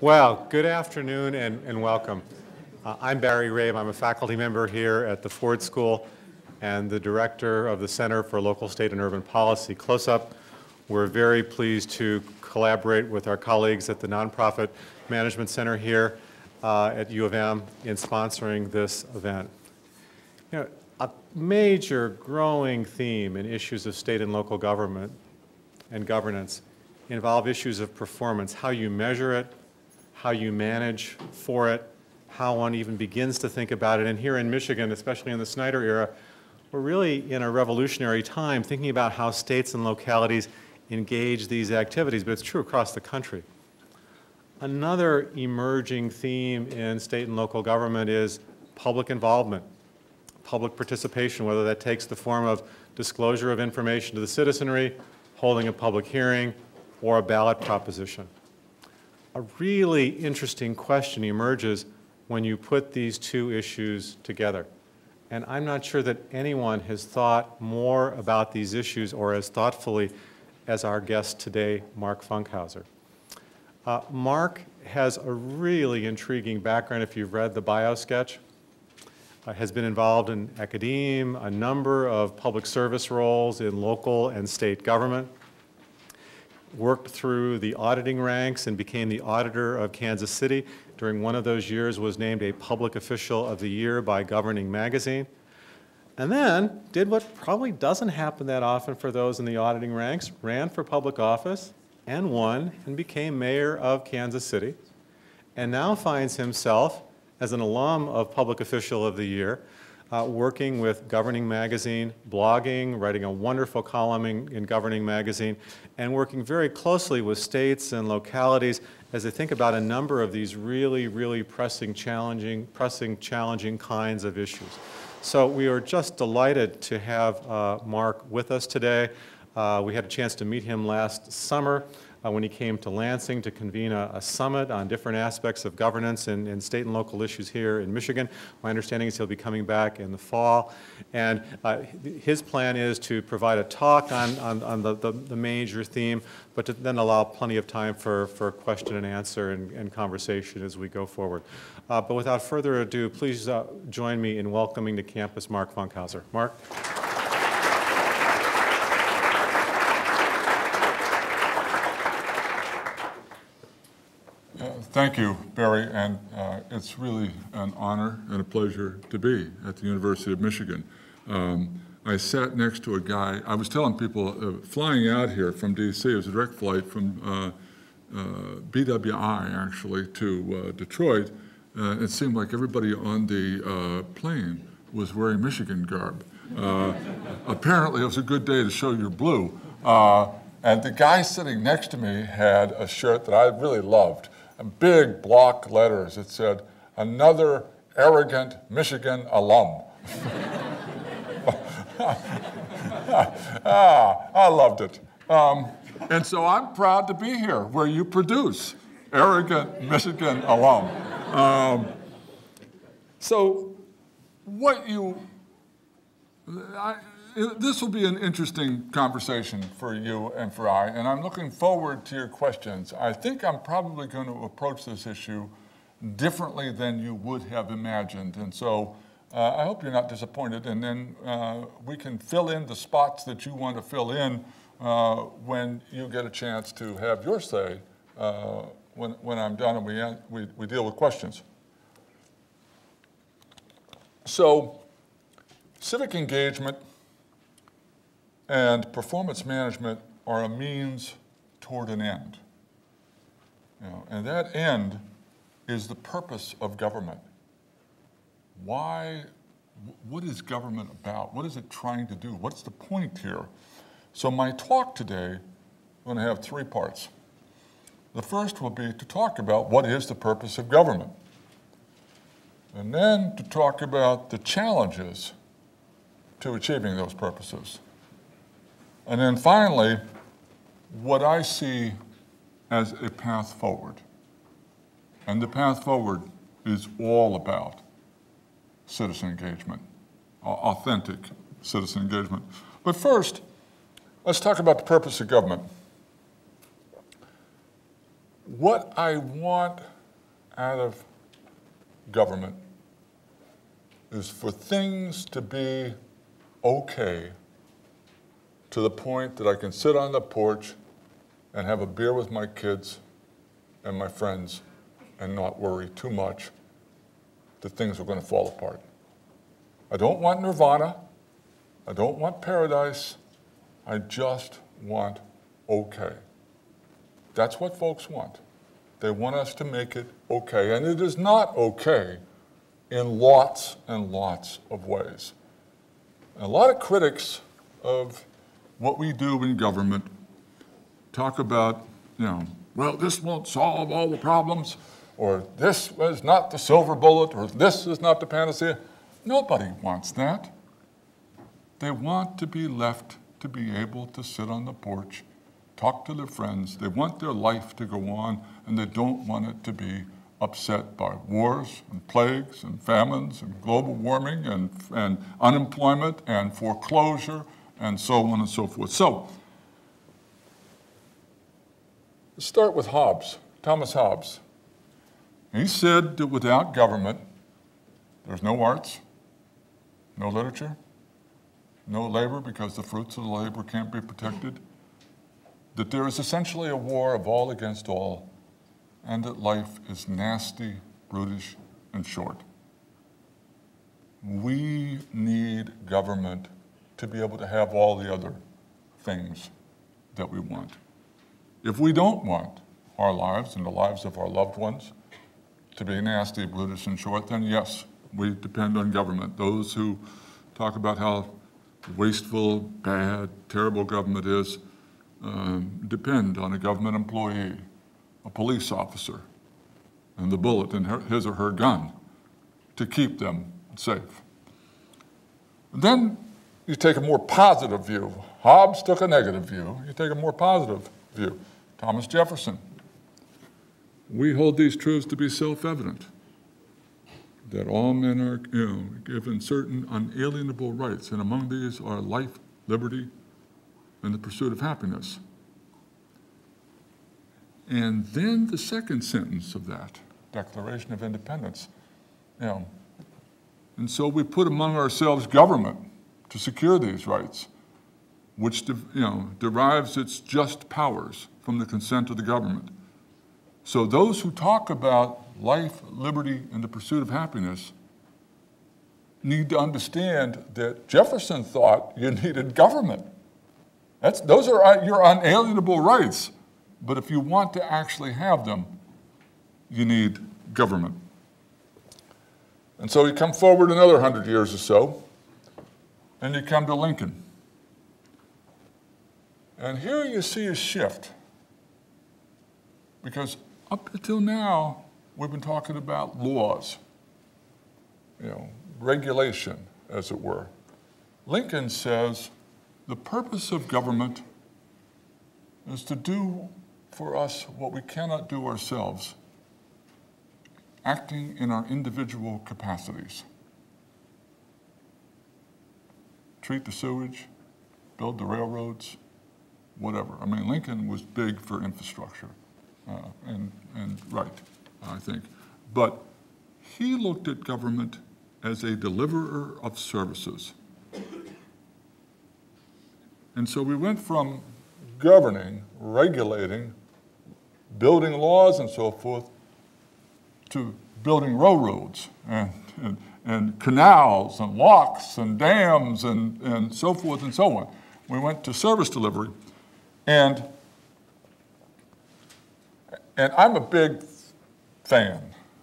Well, good afternoon and, and welcome. Uh, I'm Barry Rabe. I'm a faculty member here at the Ford School and the director of the Center for Local, State, and Urban Policy. Close up, we're very pleased to collaborate with our colleagues at the Nonprofit Management Center here uh, at U of M in sponsoring this event. You know, a major growing theme in issues of state and local government and governance involve issues of performance, how you measure it, how you manage for it, how one even begins to think about it. And here in Michigan, especially in the Snyder era, we're really in a revolutionary time thinking about how states and localities engage these activities, but it's true across the country. Another emerging theme in state and local government is public involvement, public participation, whether that takes the form of disclosure of information to the citizenry, holding a public hearing, or a ballot proposition. A really interesting question emerges when you put these two issues together. And I'm not sure that anyone has thought more about these issues or as thoughtfully as our guest today, Mark Funkhouser. Uh, Mark has a really intriguing background if you've read the bio sketch. Uh, has been involved in academia, a number of public service roles in local and state government, worked through the auditing ranks and became the auditor of Kansas City. During one of those years was named a Public Official of the Year by Governing Magazine. And then did what probably doesn't happen that often for those in the auditing ranks, ran for public office and won and became mayor of Kansas City, and now finds himself as an alum of Public Official of the Year, uh, working with Governing Magazine, blogging, writing a wonderful column in, in, Governing Magazine, and working very closely with states and localities as they think about a number of these really, really pressing, challenging, pressing, challenging kinds of issues. So we are just delighted to have uh, Mark with us today. Uh, we had a chance to meet him last summer uh, when he came to Lansing to convene a, a summit on different aspects of governance and, and, state and local issues here in Michigan. My understanding is he'll be coming back in the fall. And uh, his plan is to provide a talk on, on, on the, the, the, major theme, but to then allow plenty of time for, for question and answer and, and conversation as we go forward. Uh, but without further ado, please uh, join me in welcoming to campus Mark Funkhouser. Mark? Uh, thank you, Barry, and uh, it's really an honor and a pleasure to be at the University of Michigan. Um, I sat next to a guy, I was telling people, uh, flying out here from DC, it was a direct flight from uh, uh, BWI actually to Detroit, uh, it seemed like everybody on the uh, plane was wearing Michigan garb. Uh, apparently, it was a good day to show your blue. Uh, and the guy sitting next to me had a shirt that I really loved, big block letters. It said, Another arrogant Michigan alum. ah, I loved it. Um, and so I'm proud to be here where you produce arrogant Michigan alum. Um, so, what you, I, this will be an interesting conversation for you and for I, and I'm looking forward to your questions. I think I'm probably going to approach this issue differently than you would have imagined, and so uh, I hope you're not disappointed, and then uh, we can fill in the spots that you want to fill in uh, when you get a chance to have your say uh, when, when I'm done and we, we, we deal with questions. So, civic engagement and performance management are a means toward an end. You know, and that end is the purpose of government. Why, what is government about? What is it trying to do? What's the point here? So my talk today, I'm going to have three parts. The first will be to talk about what is the purpose of government. And then to talk about the challenges to achieving those purposes. And then finally, what I see as a path forward. And the path forward is all about citizen engagement, authentic citizen engagement. But first, let's talk about the purpose of government. what I want out of government is for things to be okay to the point that I can sit on the porch and have a beer with my kids and my friends and not worry too much that things are going to fall apart. I don't want nirvana. I don't want paradise. I just want okay. That's what folks want. They want us to make it okay. And it is not okay in lots and lots of ways. And a lot of critics of what we do in government talk about, you know, well, this won't solve all the problems, or this was not the silver bullet, or this is not the panacea. Nobody wants that. They want to be left to be able to sit on the porch, talk to their friends. They want their life to go on, and they don't want it to be upset by wars and plagues and famines and global warming and, and unemployment and foreclosure and so on and so forth. So, let's start with Hobbes, Thomas Hobbes. He said that without government, there's no arts, no literature, no labor because the fruits of the labor can't be protected, that there is essentially a war of all against all, and that life is nasty, brutish, and short. We need government to be able to have all the other things that we want. If we don't want our lives and the lives of our loved ones to be nasty, brutish, and short, then yes, we depend on government. Those who talk about how wasteful, bad, terrible government is um, depend on a government employee, a police officer, and the bullet in her, his or her gun to keep them safe. Then you take a more positive view. Hobbes took a negative view. You take a more positive view. Thomas Jefferson. We hold these truths to be self evident that all men are you know, given certain unalienable rights, and among these are life, liberty, and the pursuit of happiness. And then the second sentence of that Declaration of Independence. You know, and so we put among ourselves government to secure these rights, which you know, derives its just powers from the consent of the government. So those who talk about life, liberty, and the pursuit of happiness need to understand that Jefferson thought you needed government. That's, those are uh, your unalienable rights. But if you want to actually have them, you need government. And so you come forward another hundred years or so, and you come to Lincoln. And here you see a shift. Because up until now, we've been talking about laws, you know, regulation, as it were. Lincoln says the purpose of government is to do for us what we cannot do ourselves, acting in our individual capacities. Treat the sewage, build the railroads, whatever. I mean, Lincoln was big for infrastructure, uh, and, and right, I think. But he looked at government as a deliverer of services. And so we went from governing, regulating, building laws and so forth, to building railroads and, and, and canals and locks and dams and, and so forth and so on. We went to service delivery. And, and I'm a big fan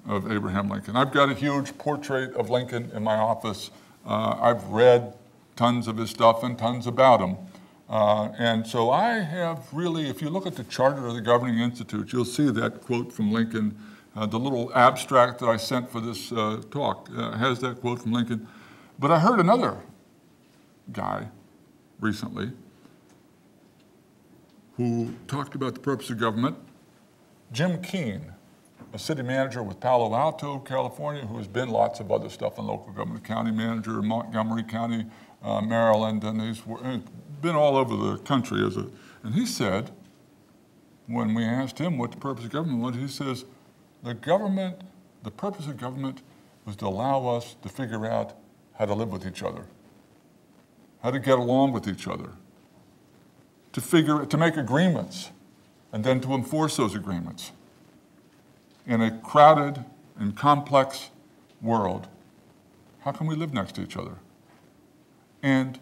of Abraham Lincoln. I've got a huge portrait of Lincoln in my office. Uh, I've read tons of his stuff and tons about him. Uh, and so I have really, if you look at the charter of the Governing Institute, you'll see that quote from Lincoln uh, the little abstract that I sent for this uh, talk uh, has that quote from Lincoln. But I heard another guy recently who talked about the purpose of government. Jim Keene, a city manager with Palo Alto, California, who has been lots of other stuff in local government, county manager in Montgomery County, uh, Maryland, and he's been all over the country as a, and he said, when we asked him what the purpose of government was, he says, the government, the purpose of government was to allow us to figure out how to live with each other, how to get along with each other, to figure, to make agreements, and then to enforce those agreements. In a crowded and complex world, how can we live next to each other? And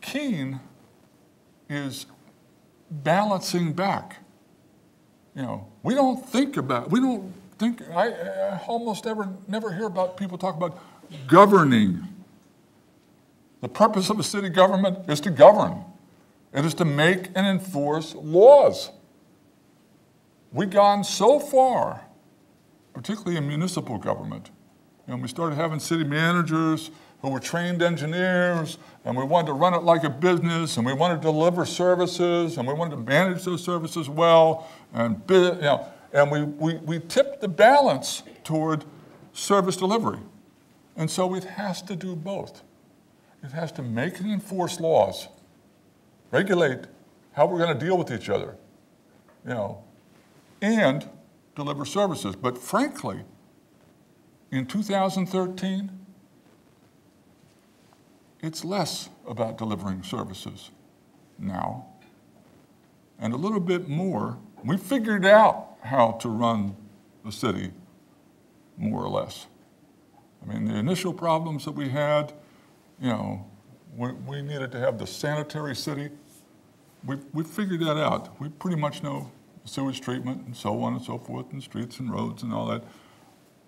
Keene is balancing back. You know, we don't think about, we don't think, I, I almost ever, never hear about people talk about governing. The purpose of a city government is to govern. It is to make and enforce laws. We've gone so far, particularly in municipal government. You know, we started having city managers who were trained engineers, and we wanted to run it like a business, and we wanted to deliver services, and we wanted to manage those services well, and you know, and we, we, we tipped the balance toward service delivery. And so it has to do both. It has to make and enforce laws, regulate how we're going to deal with each other, you know, and deliver services. But frankly, in 2013, it's less about delivering services now and a little bit more. We figured out how to run the city more or less. I mean, the initial problems that we had, you know, we, we needed to have the sanitary city. We, we figured that out. We pretty much know sewage treatment and so on and so forth, and streets and roads and all that.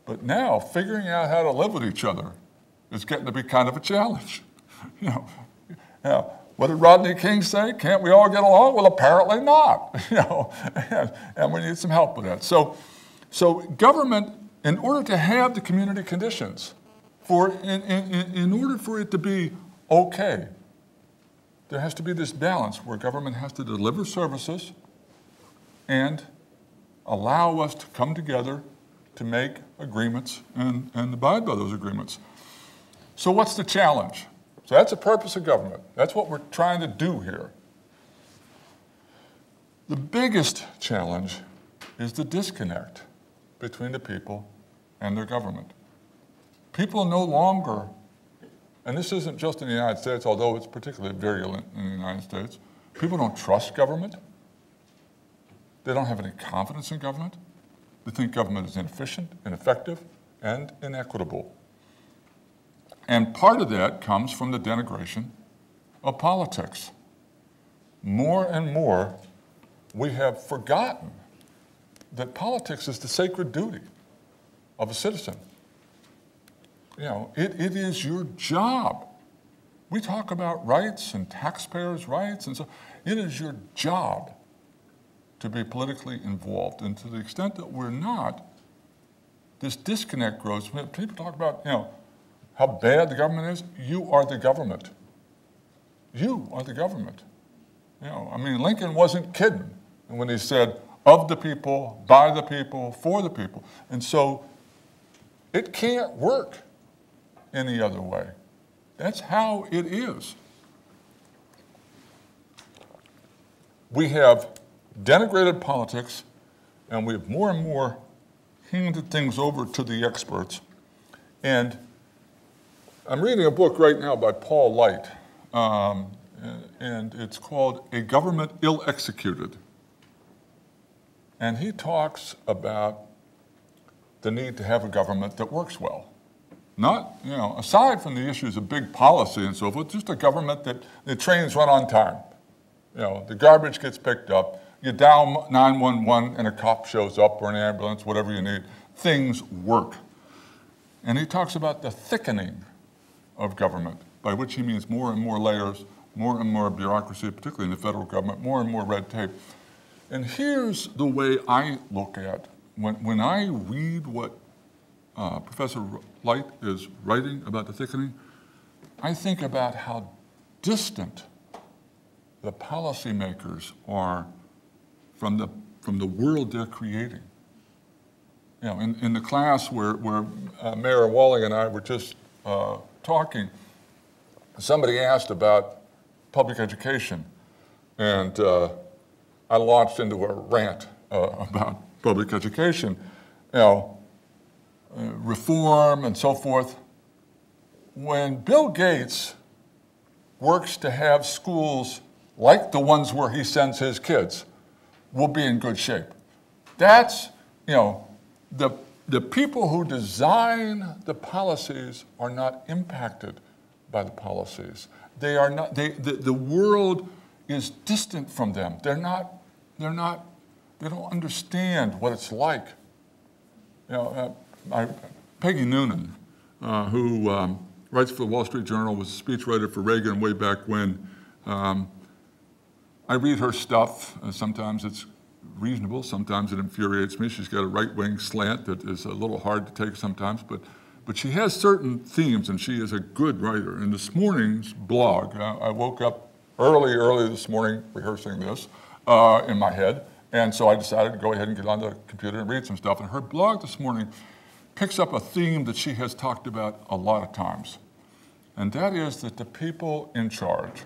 But now, figuring out how to live with each other is getting to be kind of a challenge. you know, yeah. What did Rodney King say? Can't we all get along? Well, apparently not. You know, and, and we need some help with that. So, so government, in order to have the community conditions, for in, in, in order for it to be okay, there has to be this balance where government has to deliver services and allow us to come together to make agreements and, and abide by those agreements. So what's the challenge? So that's the purpose of government. That's what we're trying to do here. The biggest challenge is the disconnect between the people and their government. People no longer, and this isn't just in the United States, although it's particularly virulent in the United States, people don't trust government. They don't have any confidence in government. They think government is inefficient, ineffective, and inequitable. And part of that comes from the denigration of politics. More and more, we have forgotten that politics is the sacred duty of a citizen. You know, it, it is your job. We talk about rights and taxpayers' rights, and so it is your job to be politically involved. And to the extent that we're not, this disconnect grows. People talk about, you know, how bad the government is, you are the government. You are the government. You know, I mean, Lincoln wasn't kidding when he said, of the people, by the people, for the people. And so it can't work any other way. That's how it is. We have denigrated politics, and we have more and more handed things over to the experts. And I'm reading a book right now by Paul Light, um, and it's called A Government Ill Executed. And he talks about the need to have a government that works well. Not, you know, aside from the issues of big policy and so forth, just a government that the trains run on time. You know, the garbage gets picked up, you dial 911 and a cop shows up or an ambulance, whatever you need. Things work. And he talks about the thickening of government, by which he means more and more layers, more and more bureaucracy, particularly in the federal government, more and more red tape. And here's the way I look at when, when I read what uh, Professor Light is writing about the thickening, I think about how distant the policymakers are from the, from the world they're creating. You know, in, in the class where, where uh, Mayor Walling and I were just uh, talking, somebody asked about public education. And uh, I launched into a rant uh, about public education, you know, uh, reform and so forth. When Bill Gates works to have schools like the ones where he sends his kids, we'll be in good shape. That's, you know, the, the people who design the policies are not impacted by the policies. They are not, they, the, the world is distant from them. They're not, they're not, they don't understand what it's like. You know, uh, I, Peggy Noonan, uh, who um, writes for the Wall Street Journal, was a speechwriter for Reagan way back when. Um, I read her stuff. Uh, sometimes it's reasonable, sometimes it infuriates me. She's got a right wing slant that is a little hard to take sometimes, but, but she has certain themes and she is a good writer. In this morning's blog, I woke up early, early this morning rehearsing this uh, in my head, and so I decided to go ahead and get on the computer and read some stuff. And her blog this morning picks up a theme that she has talked about a lot of times, and that is that the people in charge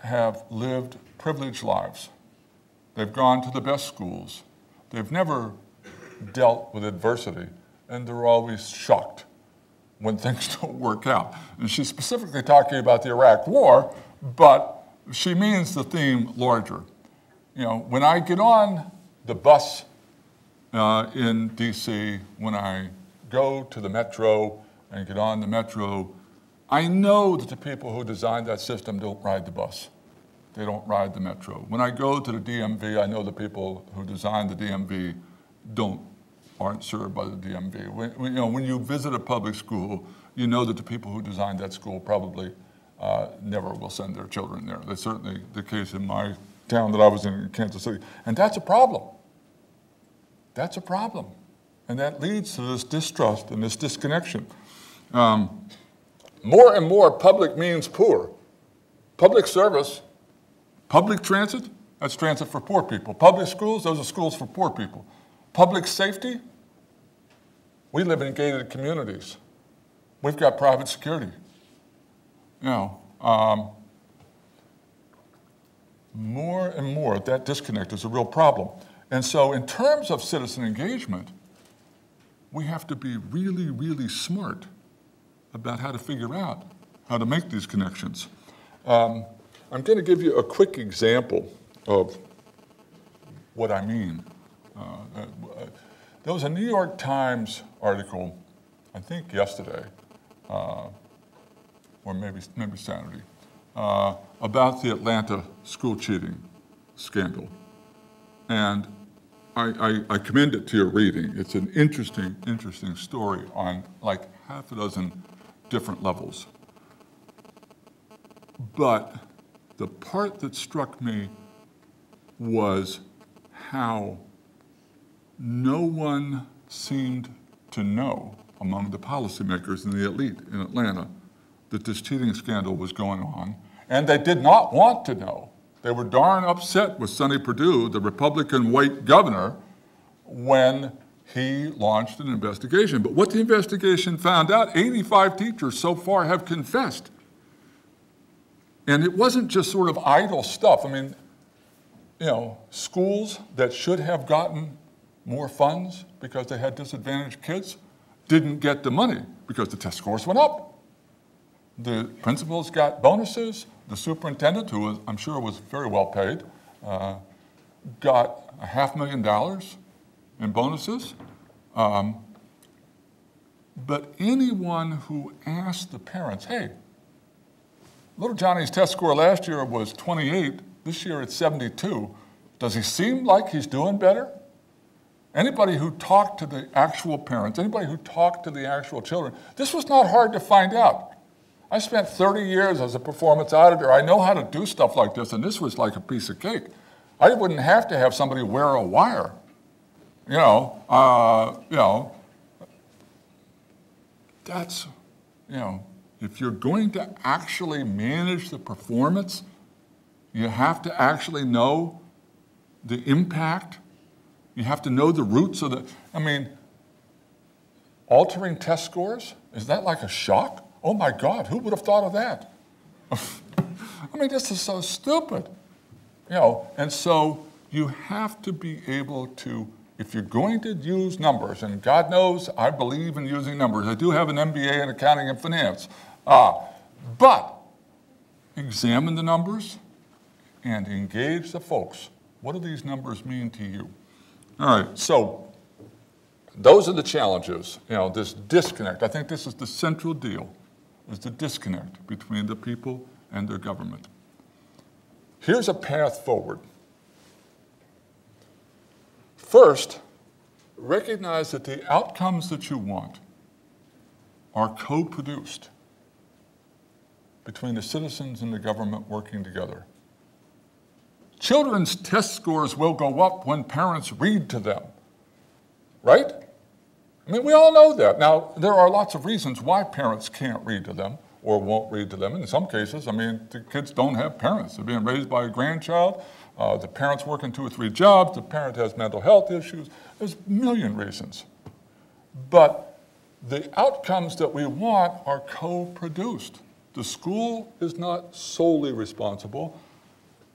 have lived privileged lives. They've gone to the best schools. They've never dealt with adversity, and they're always shocked when things don't work out. And she's specifically talking about the Iraq War, but she means the theme larger. You know, when I get on the bus uh, in DC, when I go to the metro and get on the metro, I know that the people who designed that system don't ride the bus. They don't ride the metro. When I go to the DMV, I know the people who designed the DMV don't aren't served by the DMV. When, when, you know, when you visit a public school, you know that the people who designed that school probably uh, never will send their children there. That's certainly the case in my town that I was in, in Kansas City. And that's a problem. That's a problem. And that leads to this distrust and this disconnection. Um, more and more public means poor. Public service, public transit, that's transit for poor people. Public schools, those are schools for poor people. Public safety, we live in gated communities. We've got private security. You know, um, more and more, that disconnect is a real problem. And so, in terms of citizen engagement, we have to be really, really smart about how to figure out how to make these connections. Um, I'm going to give you a quick example of what I mean. Uh, uh, there was a New York Times article, I think yesterday, uh, or maybe, maybe Saturday, uh, about the Atlanta school cheating scandal. And I, I, I, commend it to your reading. It's an interesting, interesting story on like half a dozen different levels. But the part that struck me was how no one seemed to know among the policymakers and the elite in Atlanta that this cheating scandal was going on, and they did not want to know. They were darn upset with Sonny Perdue, the Republican white governor, when he launched an investigation. But what the investigation found out, 85 teachers so far have confessed. And it wasn't just sort of idle stuff. I mean, you know, schools that should have gotten more funds because they had disadvantaged kids didn't get the money because the test scores went up. The principals got bonuses. The superintendent, who was, I'm sure was very well paid, uh, got a half million dollars in bonuses. Um, but anyone who asked the parents, hey, little Johnny's test score last year was 28, this year it's 72. Does he seem like he's doing better? Anybody who talked to the actual parents, anybody who talked to the actual children, this was not hard to find out. I spent 30 years as a performance auditor. I know how to do stuff like this, and this was like a piece of cake. I wouldn't have to have somebody wear a wire. You know, uh, you know, that's, you know, if you're going to actually manage the performance, you have to actually know the impact. You have to know the roots of the, I mean, altering test scores, is that like a shock? Oh my God, who would have thought of that? I mean, this is so stupid. You know, and so you have to be able to, if you're going to use numbers, and God knows I believe in using numbers. I do have an MBA in accounting and finance. Uh, but examine the numbers and engage the folks. What do these numbers mean to you? All right, so those are the challenges, you know, this disconnect. I think this is the central deal, is the disconnect between the people and their government. Here's a path forward. First, recognize that the outcomes that you want are co-produced between the citizens and the government working together. Children's test scores will go up when parents read to them, right? I mean, we all know that. Now, there are lots of reasons why parents can't read to them or won't read to them. In some cases, I mean, the kids don't have parents. They're being raised by a grandchild. Uh, the parent's working two or three jobs. The parent has mental health issues. There's a million reasons. But the outcomes that we want are co-produced. The school is not solely responsible,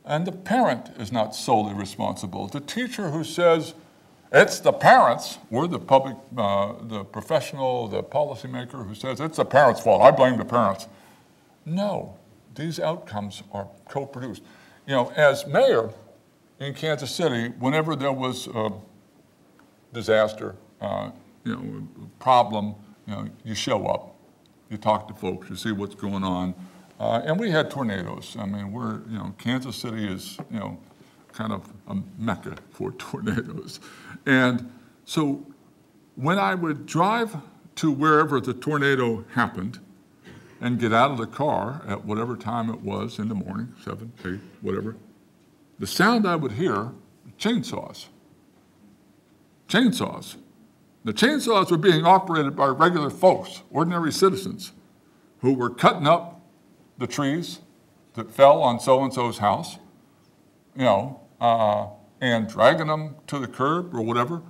and the parent is not solely responsible. The teacher who says, it's the parents, we're the public, uh, the professional, the policymaker who says it's the parents' fault. I blame the parents. No, these outcomes are co-produced. You know, as mayor in Kansas City, whenever there was a disaster, uh, you know, problem, you know, you show up, you talk to folks, you see what's going on. Uh, and we had tornadoes. I mean, we're, you know, Kansas City is, you know, kind of a mecca for tornadoes. And so when I would drive to wherever the tornado happened and get out of the car at whatever time it was in the morning, seven, eight, whatever, the sound I would hear, chainsaws. Chainsaws. The chainsaws were being operated by regular folks, ordinary citizens, who were cutting up the trees that fell on so-and-so's house, you know, uh, and dragging them to the curb or whatever,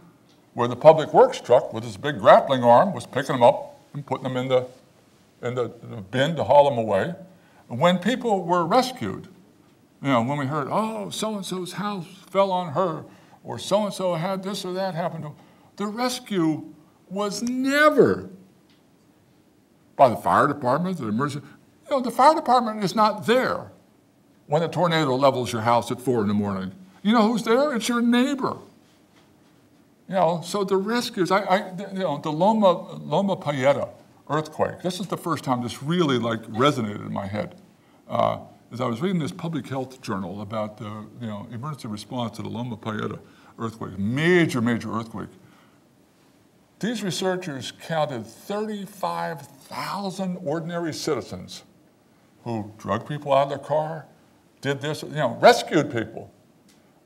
where the public works truck with his big grappling arm was picking them up and putting them in the, in the, the bin to haul them away. When people were rescued, you know, when we heard, oh, so-and-so's house fell on her, or so-and-so had this or that happen to them, the rescue was never by the fire department, the emergency. You know, the fire department is not there when a tornado levels your house at four in the morning. You know who's there? It's your neighbor. You know, so the rescues, I, I you know, the Loma, Loma Prieta earthquake, this is the first time this really like resonated in my head. Uh, as I was reading this public health journal about the, you know, emergency response to the Loma Prieta earthquake, major, major earthquake. These researchers counted 35,000 ordinary citizens who drug people out of their car, did this, you know, rescued people.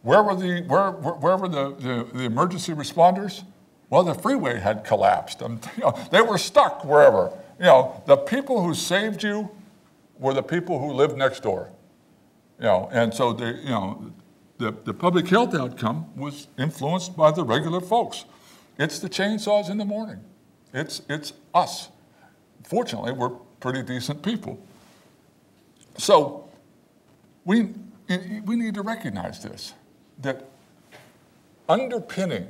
Where were the, where, where were the, the, the emergency responders? Well, the freeway had collapsed. Um, you know, they were stuck wherever. You know, the people who saved you were the people who lived next door. You know, and so the, you know, the, the public health outcome was influenced by the regular folks. It's the chainsaws in the morning. It's, it's us. Fortunately, we're pretty decent people. So we, we need to recognize this that underpinning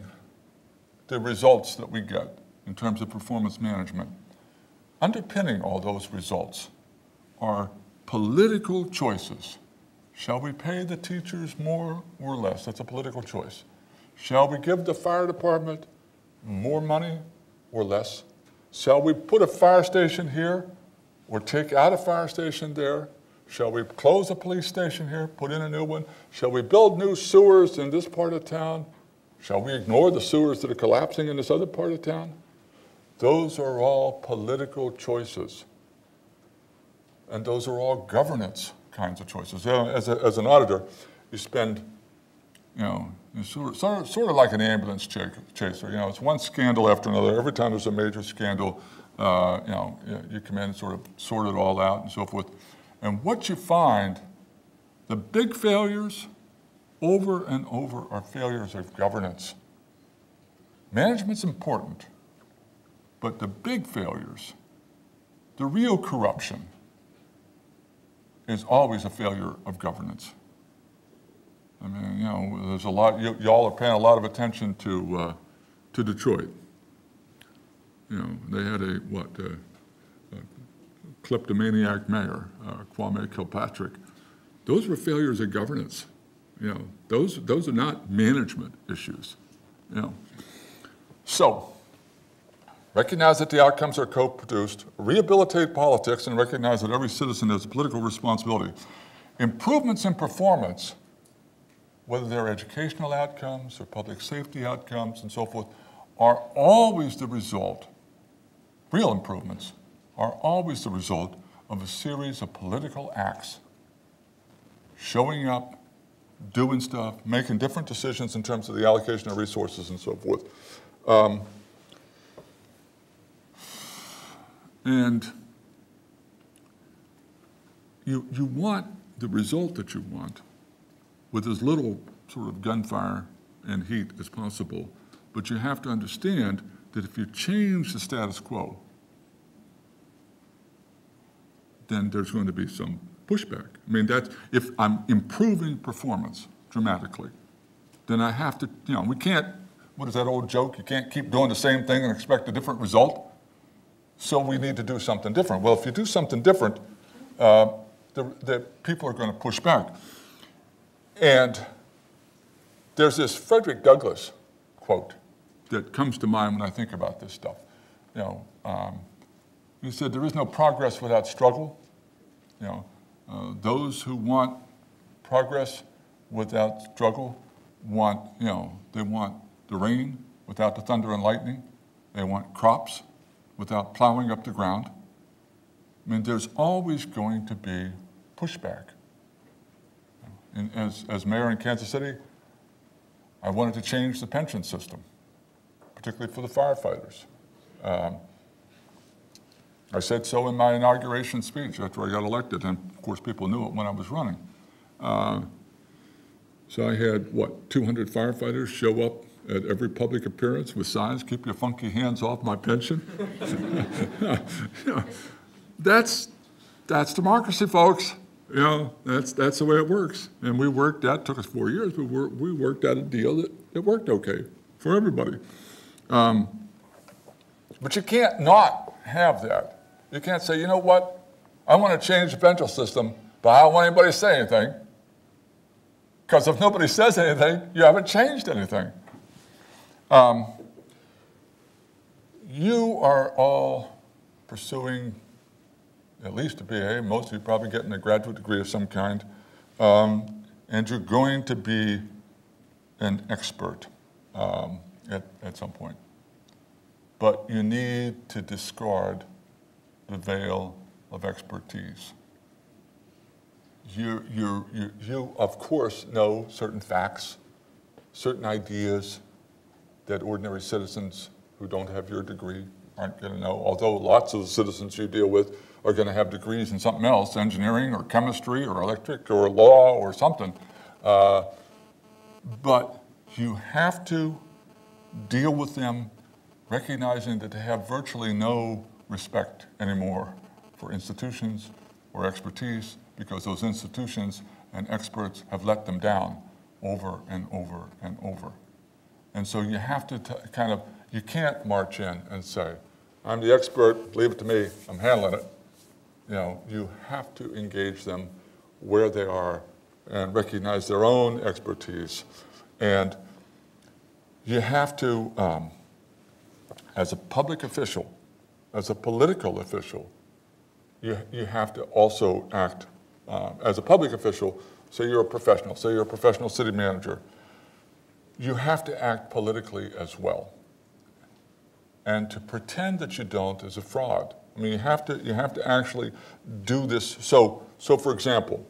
the results that we get in terms of performance management, underpinning all those results are political choices. Shall we pay the teachers more or less? That's a political choice. Shall we give the fire department more money or less? Shall we put a fire station here or take out a fire station there? Shall we close a police station here, put in a new one? Shall we build new sewers in this part of town? Shall we ignore the sewers that are collapsing in this other part of town? Those are all political choices. And those are all governance kinds of choices. As, a, as an auditor, you spend, you know, sort of, sort, of, sort of like an ambulance chaser. You know, it's one scandal after another. Every time there's a major scandal, uh, you know, you come in and sort of sort it all out and so forth. And what you find, the big failures over and over are failures of governance. Management's important, but the big failures, the real corruption, is always a failure of governance. I mean, you know, there's a lot, y'all are paying a lot of attention to, uh, to Detroit. You know, they had a, what, uh, a kleptomaniac mayor, uh, Kwame Kilpatrick. Those were failures of governance. You know, those, those are not management issues, you know. So, recognize that the outcomes are co-produced, rehabilitate politics, and recognize that every citizen has a political responsibility. Improvements in performance, whether they're educational outcomes or public safety outcomes and so forth, are always the result, real improvements, are always the result of a series of political acts. Showing up, doing stuff, making different decisions in terms of the allocation of resources and so forth. Um, and you, you want the result that you want with as little sort of gunfire and heat as possible. But you have to understand that if you change the status quo, then there's going to be some pushback. I mean, that's, if I'm improving performance dramatically, then I have to, you know, we can't, what is that old joke? You can't keep doing the same thing and expect a different result. So we need to do something different. Well, if you do something different, uh, the, the people are going to push back. And there's this Frederick Douglass quote that comes to mind when I think about this stuff. You know, um, he said, "There is no progress without struggle." You know, uh, those who want progress without struggle want, you know, they want the rain without the thunder and lightning. They want crops without plowing up the ground. I mean, there's always going to be pushback. And as, as mayor in Kansas City, I wanted to change the pension system, particularly for the firefighters. Um, I said so in my inauguration speech after I got elected, and of course, people knew it when I was running. Uh, so I had, what, 200 firefighters show up at every public appearance with signs, keep your funky hands off my pension. You know, That's, that's democracy, folks. You know, that's, that's the way it works. And we worked that, took us four years, but we worked out a deal that, that worked okay for everybody. Um, But you can't not have that. You can't say, you know what, I want to change the pension system, but I don't want anybody to say anything. Because if nobody says anything, you haven't changed anything. Um, you are all pursuing at least to be a BA, most of you probably getting a graduate degree of some kind, um, and you're going to be an expert um, at, at some point. But you need to discard the veil of expertise. You, you, you, you, of course, know certain facts, certain ideas that ordinary citizens who don't have your degree aren't going to know, although lots of the citizens you deal with are going to have degrees in something else, engineering or chemistry or electric or law or something. Uh, but you have to deal with them recognizing that they have virtually no respect anymore for institutions or expertise because those institutions and experts have let them down over and over and over. And so you have to kind of, you can't march in and say, I'm the expert, leave it to me, I'm handling it. You know, you have to engage them where they are and recognize their own expertise. And you have to, um, as a public official, as a political official, you, you have to also act uh, as a public official. Say you're a professional, say you're a professional city manager, you have to act politically as well. And to pretend that you don't is a fraud. I mean, you have to, you have to actually do this. So, so for example,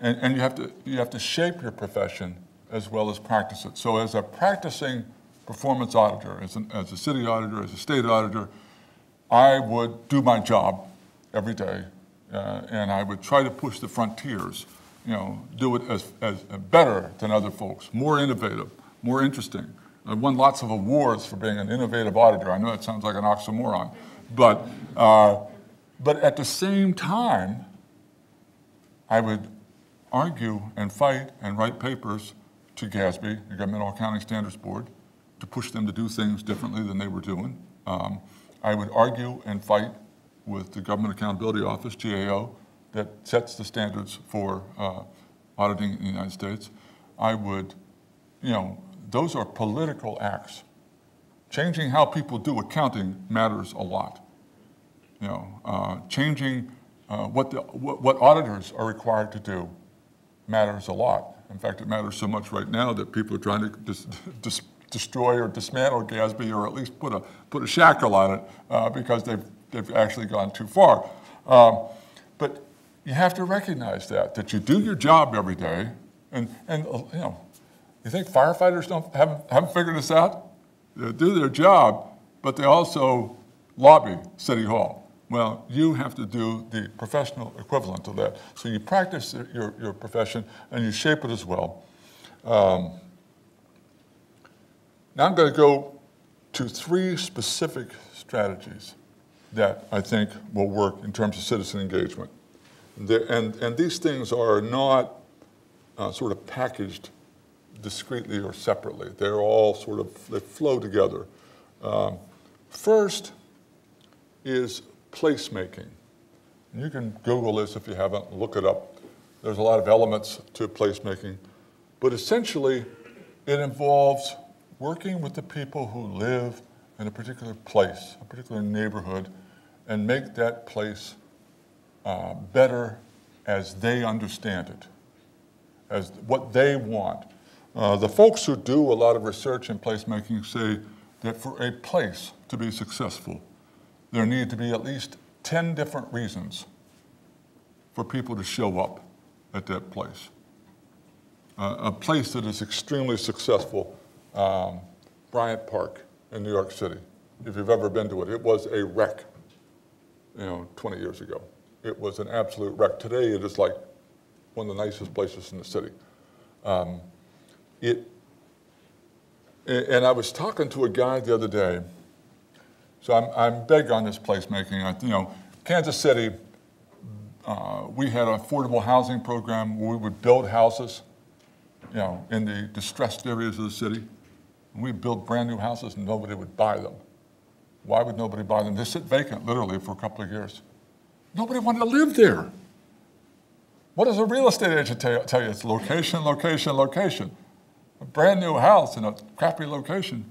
and, and you, have to, you have to shape your profession as well as practice it. So as a practicing performance auditor, as, an, as a city auditor, as a state auditor, I would do my job every day, uh, and I would try to push the frontiers, you know, do it as, as better than other folks, more innovative, more interesting. I won lots of awards for being an innovative auditor. I know that sounds like an oxymoron, but, uh, but at the same time, I would argue and fight and write papers to GASB, the Governmental Accounting Standards Board, to push them to do things differently than they were doing. Um, I would argue and fight with the Government Accountability Office, GAO, that sets the standards for uh, auditing in the United States. I would, you know, those are political acts. Changing how people do accounting matters a lot. You know, uh, changing uh, what, the, what, auditors are required to do matters a lot. In fact, it matters so much right now that people are trying to dis, dis, destroy or dismantle GASB or at least put a, put a shackle on it uh, because they've, they've actually gone too far. Um, but you have to recognize that, that you do your job every day. And, and uh, you know, you think firefighters don't, haven't, haven't figured this out? They do their job, but they also lobby City Hall. Well, you have to do the professional equivalent of that. So you practice your, your profession and you shape it as well. Um, now I'm going to go to three specific strategies that I think will work in terms of citizen engagement. and, and these things are not uh, sort of packaged discreetly or separately. They're all sort of, they flow together. Um, first is placemaking. You can Google this if you haven't, look it up. There's a lot of elements to placemaking, but essentially it involves working with the people who live in a particular place, a particular neighborhood, and make that place uh, better as they understand it, as what they want. Uh, the folks who do a lot of research in placemaking say that for a place to be successful, there need to be at least 10 different reasons for people to show up at that place. Uh, a place that is extremely successful, um, Bryant Park in New York City. If you've ever been to it, it was a wreck, you know, 20 years ago. It was an absolute wreck. Today, it is like one of the nicest places in the city. Um, it, and I was talking to a guy the other day so I'm, I'm big on this placemaking. You know, Kansas City, uh, we had an affordable housing program where we would build houses, you know, in the distressed areas of the city. And we build brand new houses and nobody would buy them. Why would nobody buy them? They sit vacant literally for a couple of years. Nobody wanted to live there. What does a real estate agent tell you? Tell you it's location, location, location. A brand new house in a crappy location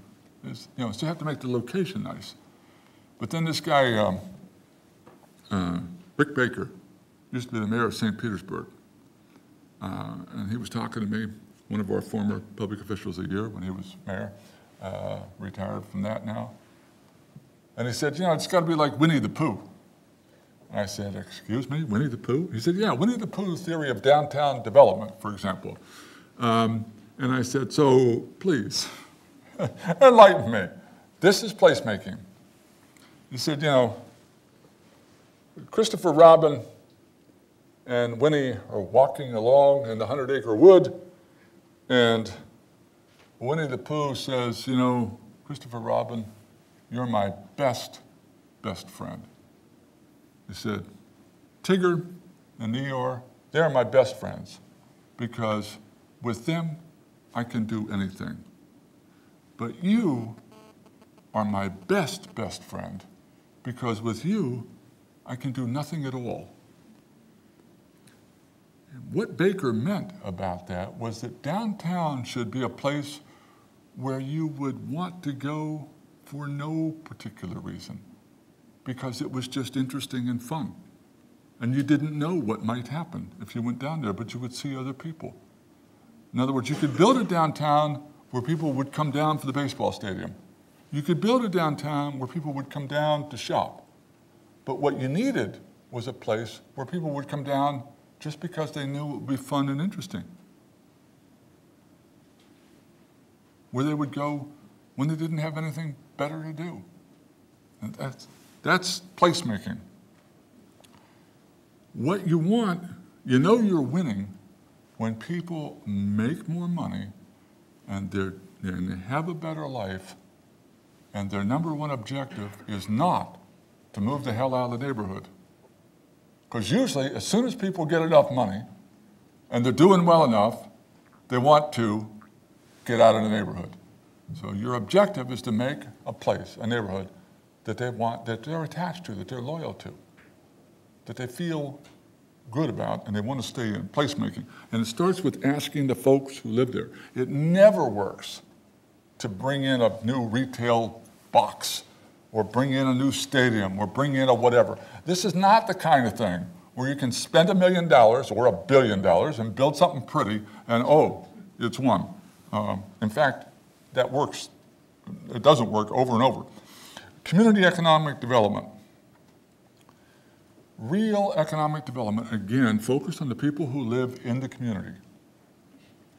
is, you know, so you have to make the location nice. But then this guy, um, uh, Rick Baker, used to be the mayor of St. Petersburg. Uh, and he was talking to me, one of our former public officials a year when he was mayor, uh, retired from that now. And he said, you know, it's got to be like Winnie the Pooh. I said, excuse me, Winnie the Pooh? He said, yeah, Winnie the Pooh's theory of downtown development, for example. Um, and I said, so please, enlighten me. This is placemaking. He said, you know, Christopher Robin and Winnie are walking along in the Hundred Acre Wood, and Winnie the Pooh says, you know, Christopher Robin, you're my best, best friend. He said, Tigger and Eeyore, they're my best friends because with them I can do anything. But you are my best, best friend because with you, I can do nothing at all. What Baker meant about that was that downtown should be a place where you would want to go for no particular reason, because it was just interesting and fun. And you didn't know what might happen if you went down there, but you would see other people. In other words, you could build a downtown where people would come down for the baseball stadium you could build a downtown where people would come down to shop. But what you needed was a place where people would come down just because they knew it would be fun and interesting. Where they would go when they didn't have anything better to do. And that's, that's placemaking. What you want, you know you're winning when people make more money and, they're, and they have a better life and their number one objective is not to move the hell out of the neighborhood. Because usually, as soon as people get enough money, and they're doing well enough, they want to get out of the neighborhood. So your objective is to make a place, a neighborhood, that they want, that they're attached to, that they're loyal to, that they feel good about, and they want to stay in placemaking. And it starts with asking the folks who live there. It never works to bring in a new retail box or bring in a new stadium or bring in a whatever. This is not the kind of thing where you can spend a million dollars or a billion dollars and build something pretty and oh, it's one. Um, in fact, that works. It doesn't work over and over. Community economic development. Real economic development, again, focused on the people who live in the community.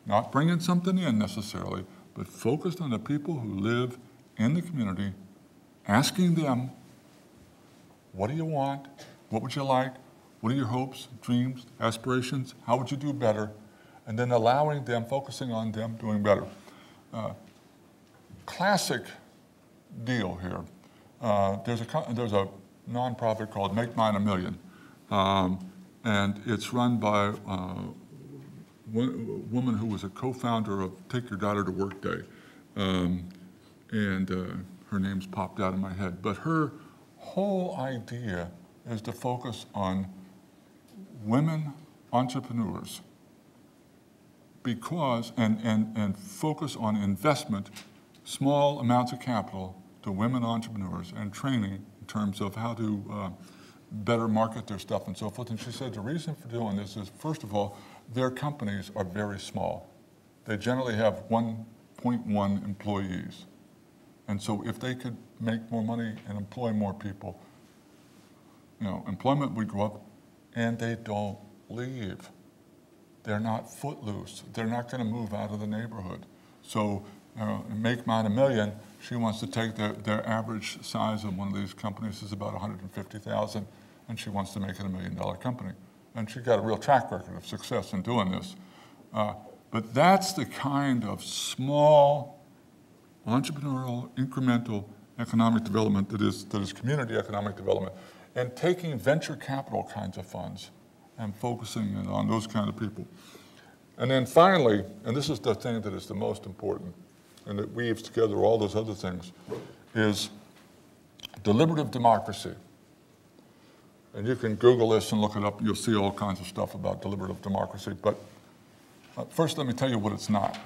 Not bringing something in necessarily, but focused on the people who live in the community, asking them, what do you want? What would you like? What are your hopes, dreams, aspirations? How would you do better? And then allowing them, focusing on them doing better. Uh, classic deal here. Uh, there's, a, there's a nonprofit called Make Mine a Million, um, and it's run by uh, one, woman who was a co-founder of Take Your Daughter to Work Day, um, and uh, her name's popped out of my head. But her whole idea is to focus on women entrepreneurs because, and, and, and focus on investment, small amounts of capital to women entrepreneurs and training in terms of how to uh, better market their stuff and so forth. And she said the reason for doing this is, first of all, their companies are very small. They generally have 1.1 employees. And so if they could make more money and employ more people, you know, employment would go up and they don't leave. They're not footloose. They're not going to move out of the neighborhood. So, uh, make mine a million. She wants to take their, their average size of one of these companies is about 150,000, and she wants to make it a million dollar company. And she's got a real track record of success in doing this. Uh, but that's the kind of small, entrepreneurial, incremental economic development that is, that is community economic development. And taking venture capital kinds of funds and focusing in on those kind of people. And then finally, and this is the thing that is the most important, and it weaves together all those other things, is deliberative democracy. And you can Google this and look it up, you'll see all kinds of stuff about deliberative democracy. But uh, first, let me tell you what it's not.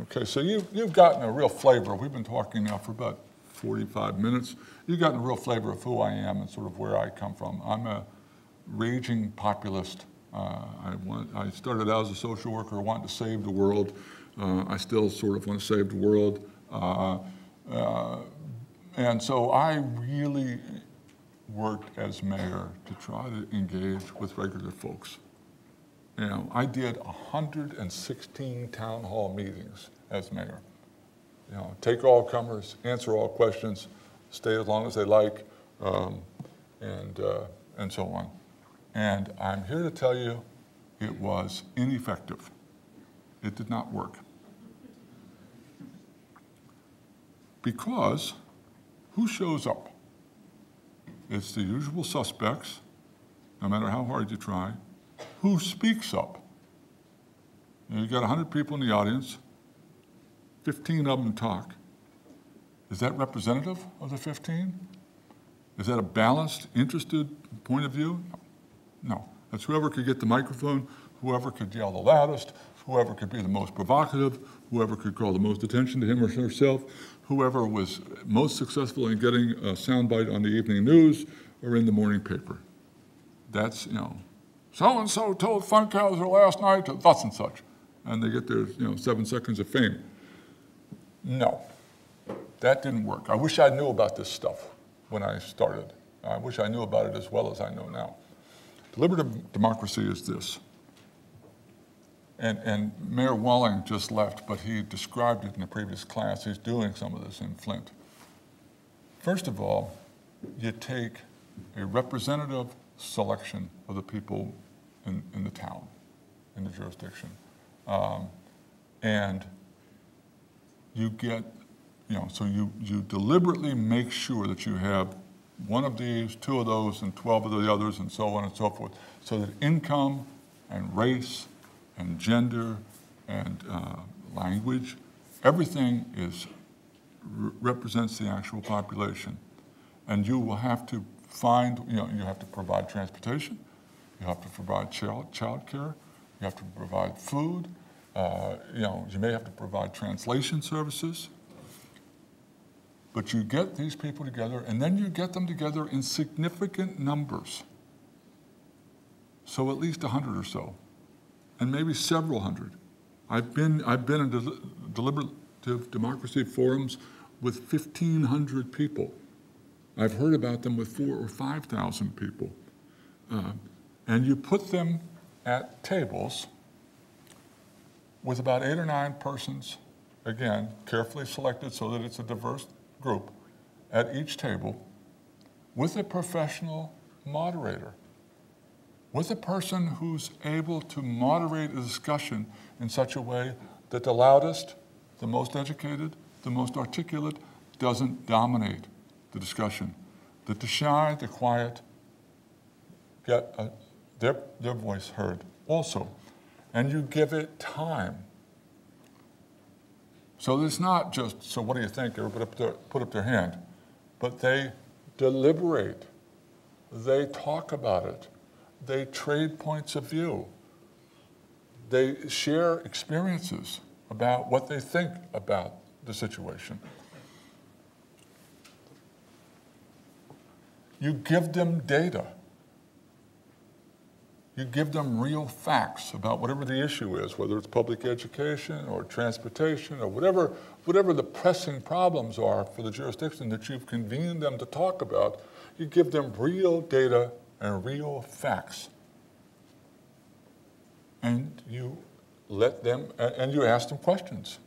Okay, so you, you've gotten a real flavor. We've been talking now for about 45 minutes. You've gotten a real flavor of who I am and sort of where I come from. I'm a raging populist. Uh, I, want, I started out as a social worker, wanting to save the world. Uh, I still sort of want to save the world. Uh, uh, and so I really worked as mayor to try to engage with regular folks. You know, I did 116 town hall meetings as mayor. You know, take all comers, answer all questions, stay as long as they like, um, and, uh, and so on. And I'm here to tell you it was ineffective. It did not work. Because who shows up? It's the usual suspects, no matter how hard you try. Who speaks up? You know, you got 100 people in the audience, 15 of them talk. Is that representative of the 15? Is that a balanced, interested point of view? No. That's whoever could get the microphone, whoever could yell the loudest, whoever could be the most provocative, whoever could call the most attention to him or herself, whoever was most successful in getting a soundbite on the evening news or in the morning paper. That's, you know, so and so told Funkhouser last night to thus and such. And they get their, you know, seven seconds of fame. No, that didn't work. I wish I knew about this stuff when I started. I wish I knew about it as well as I know now. Deliberative democracy is this. And, and Mayor Walling just left, but he described it in a previous class. He's doing some of this in Flint. First of all, you take a representative selection of the people in, in the town, in the jurisdiction. Um, and you get, you know, so you, you deliberately make sure that you have one of these, two of those, and 12 of the others, and so on and so forth, so that income and race and gender and uh, language. Everything is, re- represents the actual population. And you will have to find, you know, you have to provide transportation, you have to provide child, child care, you have to provide food, uh, you know, you may have to provide translation services. But you get these people together, and then you get them together in significant numbers. So at least 100 or so, and maybe several hundred. I've been, I've been in del- deliberative democracy forums with 1,500 people. I've heard about them with four or 5,000 people. Uh, and you put them at tables with about eight or nine persons, again, carefully selected so that it's a diverse group, at each table with a professional moderator, with a person who's able to moderate a discussion in such a way that the loudest, the most educated, the most articulate doesn't dominate the discussion, that the shy, the quiet get a, their, their voice heard also. And you give it time. So it's not just, so what do you think? Everybody put, their, put up their hand. But they deliberate. They talk about it. They trade points of view. They share experiences about what they think about the situation. You give them data. You give them real facts about whatever the issue is, whether it's public education or transportation or whatever, whatever the pressing problems are for the jurisdiction that you've convened them to talk about. You give them real data and real facts. And you let them, and you ask them questions,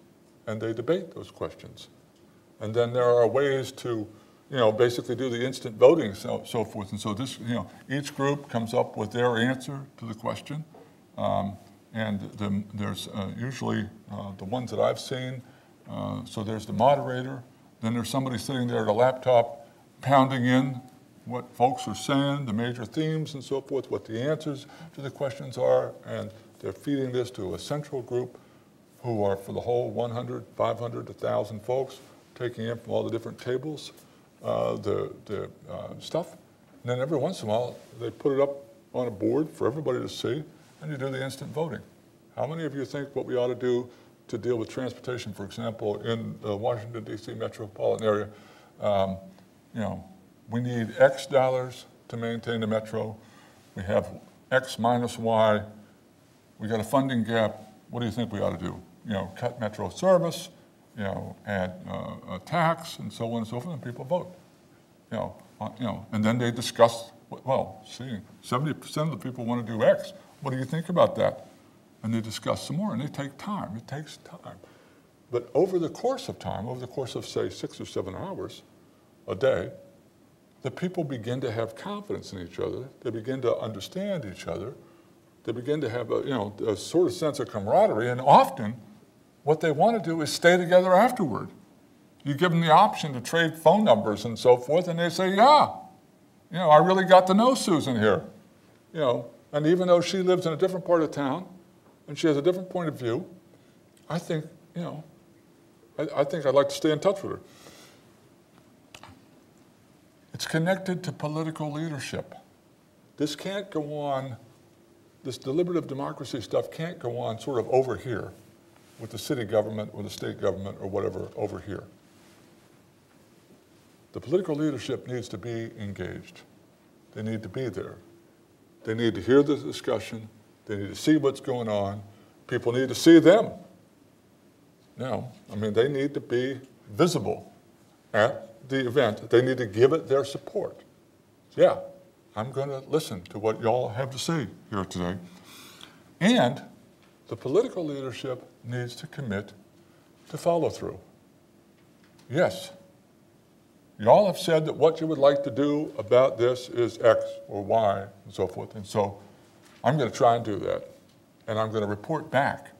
and they debate those questions. And then there are ways to you know, basically do the instant voting, so, so forth. And so this, you know, each group comes up with their answer to the question. Um, and the, there's uh, usually uh, the ones that I've seen. Uh, so there's the moderator. Then there's somebody sitting there at a laptop pounding in what folks are saying, the major themes and so forth, what the answers to the questions are. And they're feeding this to a central group who are for the whole 100, 500, 1,000 folks, taking in from all the different tables uh, the, the uh, stuff. And then every once in a while, they put it up on a board for everybody to see, and you do the instant voting. How many of you think what we ought to do to deal with transportation, for example, in the Washington, D.C. metropolitan area? Um, you know, we need X dollars to maintain the metro. We have X minus Y. We got a funding gap. What do you think we ought to do? You know, cut metro service, you know, add uh, a tax and so on and so forth, and people vote. You know, uh, you know, and then they discuss, well, see, 70% of the people want to do X. What do you think about that? And they discuss some more, and they take time. It takes time. But over the course of time, over the course of, say, six or seven hours a day, the people begin to have confidence in each other. They begin to understand each other. They begin to have a, you know, a sort of sense of camaraderie, and often what they want to do is stay together afterward. You give them the option to trade phone numbers and so forth, and they say, yeah, you know, I really got to know Susan here. You know, and even though she lives in a different part of town and she has a different point of view, I think, you know, I, I think I'd like to stay in touch with her. It's connected to political leadership. This can't go on, this deliberative democracy stuff can't go on sort of over here with the city government or the state government or whatever over here. The political leadership needs to be engaged. They need to be there. They need to hear the discussion. They need to see what's going on. People need to see them. Now, I mean, they need to be visible at the event. They need to give it their support. Yeah, I'm going to listen to what y'all have to say here today. And the political leadership needs to commit to follow through. Yes, you all have said that what you would like to do about this is X or Y and so forth. And so I'm going to try and do that. And I'm going to report back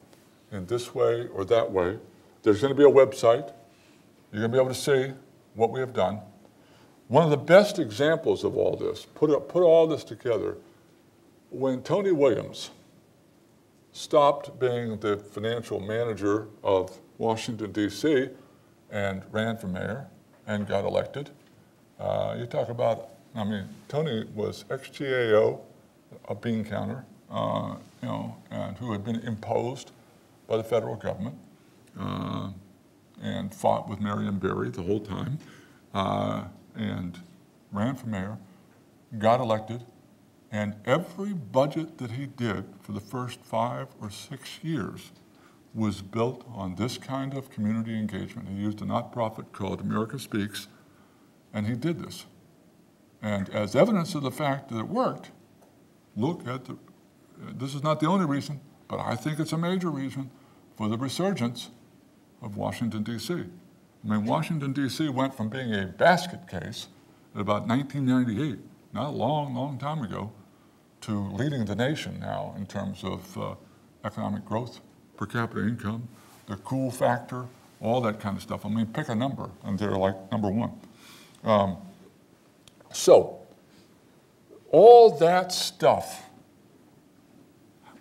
in this way or that way. There's going to be a website. You're going to be able to see what we have done. One of the best examples of all this, put, put all this together, when Tony Williams, stopped being the financial manager of Washington, D.C., and ran for mayor and got elected. Uh, you talk about, I mean, Tony was ex-GAO, a bean counter, uh, you know, and who had been imposed by the federal government uh, and fought with Marion Barry the whole time uh, and ran for mayor, got elected, and every budget that he did for the first five or six years was built on this kind of community engagement. He used a not-profit called America Speaks, and he did this. And as evidence of the fact that it worked, look at the, this is not the only reason, but I think it's a major reason for the resurgence of Washington, D.C. I mean, Washington, D.C. went from being a basket case at about 1998, not a long, long time ago, to leading the nation now in terms of uh, economic growth, per capita income, the cool factor, all that kind of stuff. I mean, pick a number, and they're like number one. Um, so, all that stuff,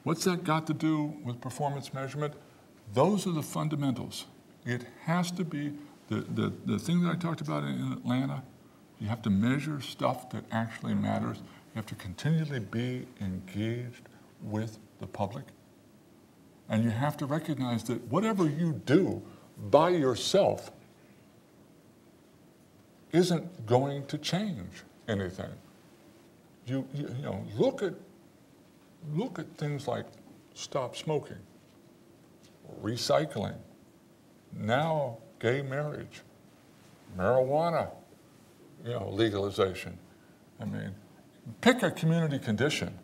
what's that got to do with performance measurement? Those are the fundamentals. It has to be the, the, the thing that I talked about in, in Atlanta. You have to measure stuff that actually matters. You have to continually be engaged with the public. And you have to recognize that whatever you do by yourself isn't going to change anything. You, you, you know, look at, look at things like stop smoking, recycling, now gay marriage, marijuana, you know, legalization. I mean, pick a community condition,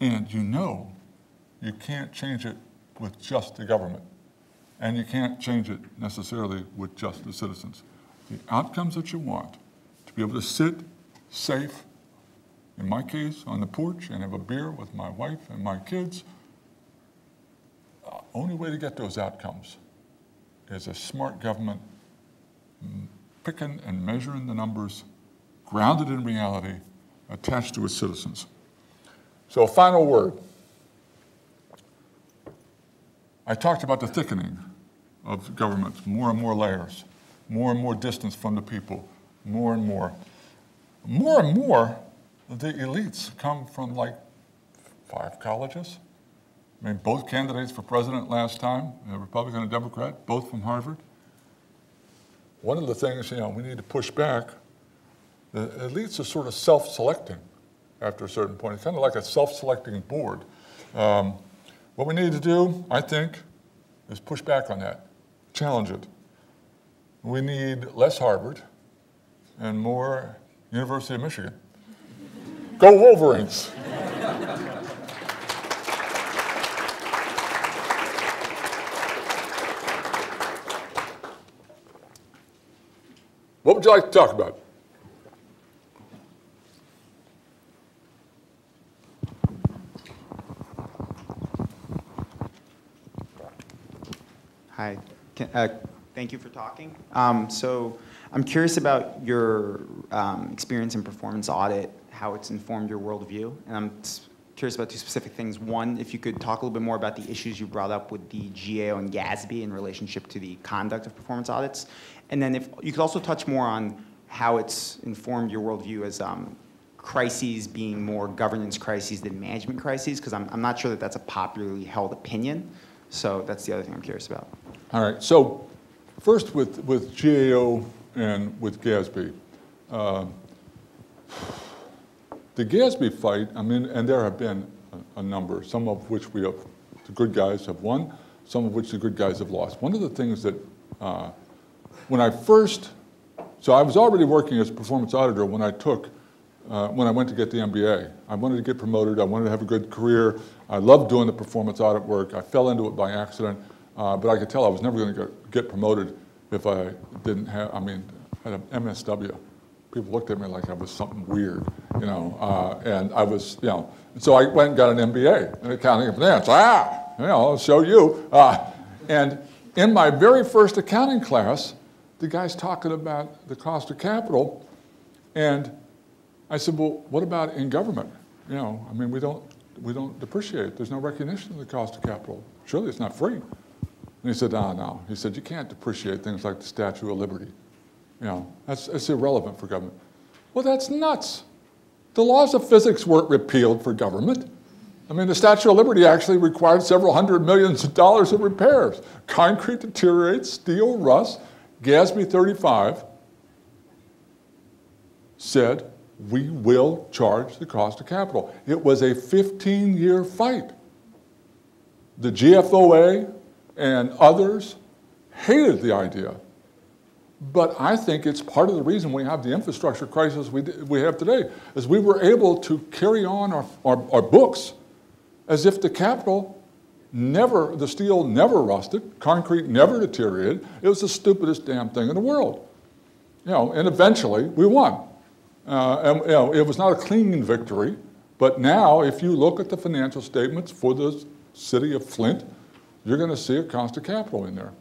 and you know you can't change it with just the government, and you can't change it necessarily with just the citizens. The outcomes that you want, to be able to sit safe, in my case, on the porch and have a beer with my wife and my kids, only way to get those outcomes is a smart government mm, picking and measuring the numbers, grounded in reality, attached to its citizens. So, final word. I talked about the thickening of governments, more and more layers, more and more distance from the people, more and more. More and more, the elites come from like five colleges. I mean, both candidates for president last time, a Republican and Democrat, both from Harvard. One of the things, you know, we need to push back, the elites are sort of self-selecting after a certain point. It's kind of like a self-selecting board. Um, what we need to do, I think, is push back on that, challenge it. We need less Harvard and more University of Michigan. Go Wolverines! What would you like to talk about? Hi. Can, uh, thank you for talking. Um, so I'm curious about your um, experience in performance audit, how it's informed your worldview, and I'm curious about two specific things. One, if you could talk a little bit more about the issues you brought up with the GAO and GASB in relationship to the conduct of performance audits, and then if you could also touch more on how it's informed your worldview as um, crises being more governance crises than management crises, because I'm, I'm not sure that that's a popularly held opinion. So that's the other thing I'm curious about. All right. So first with, with GAO and with GASB. Uh, the GASB fight, I mean, and there have been a, a, number, some of which we have, the good guys have won, some of which the good guys have lost. One of the things that, uh, when I first, so I was already working as a performance auditor when I took, uh, when I went to get the MBA. I wanted to get promoted, I wanted to have a good career, I loved doing the performance audit work, I fell into it by accident, uh, but I could tell I was never going to get promoted if I didn't have, I mean, had an MSW people looked at me like I was something weird, you know, uh, and I was, you know, so I went and got an MBA in accounting and finance. Ah, you know, I'll show you. Uh, and in my very first accounting class, the guy's talking about the cost of capital, and I said, well, what about in government? You know, I mean, we don't, we don't depreciate. There's no recognition of the cost of capital. Surely it's not free. And he said, ah, no. He said, you can't depreciate things like the Statue of Liberty. You know, that's, that's irrelevant for government. Well, that's nuts. The laws of physics weren't repealed for government. I mean, the Statue of Liberty actually required several hundred millions of dollars of repairs. Concrete deteriorates, steel rusts. GASB 35 said, we will charge the cost of capital. It was a 15-year fight. The GFOA and others hated the idea. But I think it's part of the reason we have the infrastructure crisis we, we have today, is we were able to carry on our, our, our books as if the capital never, the steel never rusted, concrete never deteriorated. It was the stupidest damn thing in the world. You know, and eventually we won. Uh, and you know, it was not a clean victory, but now if you look at the financial statements for the city of Flint, you're going to see a cost of capital in there.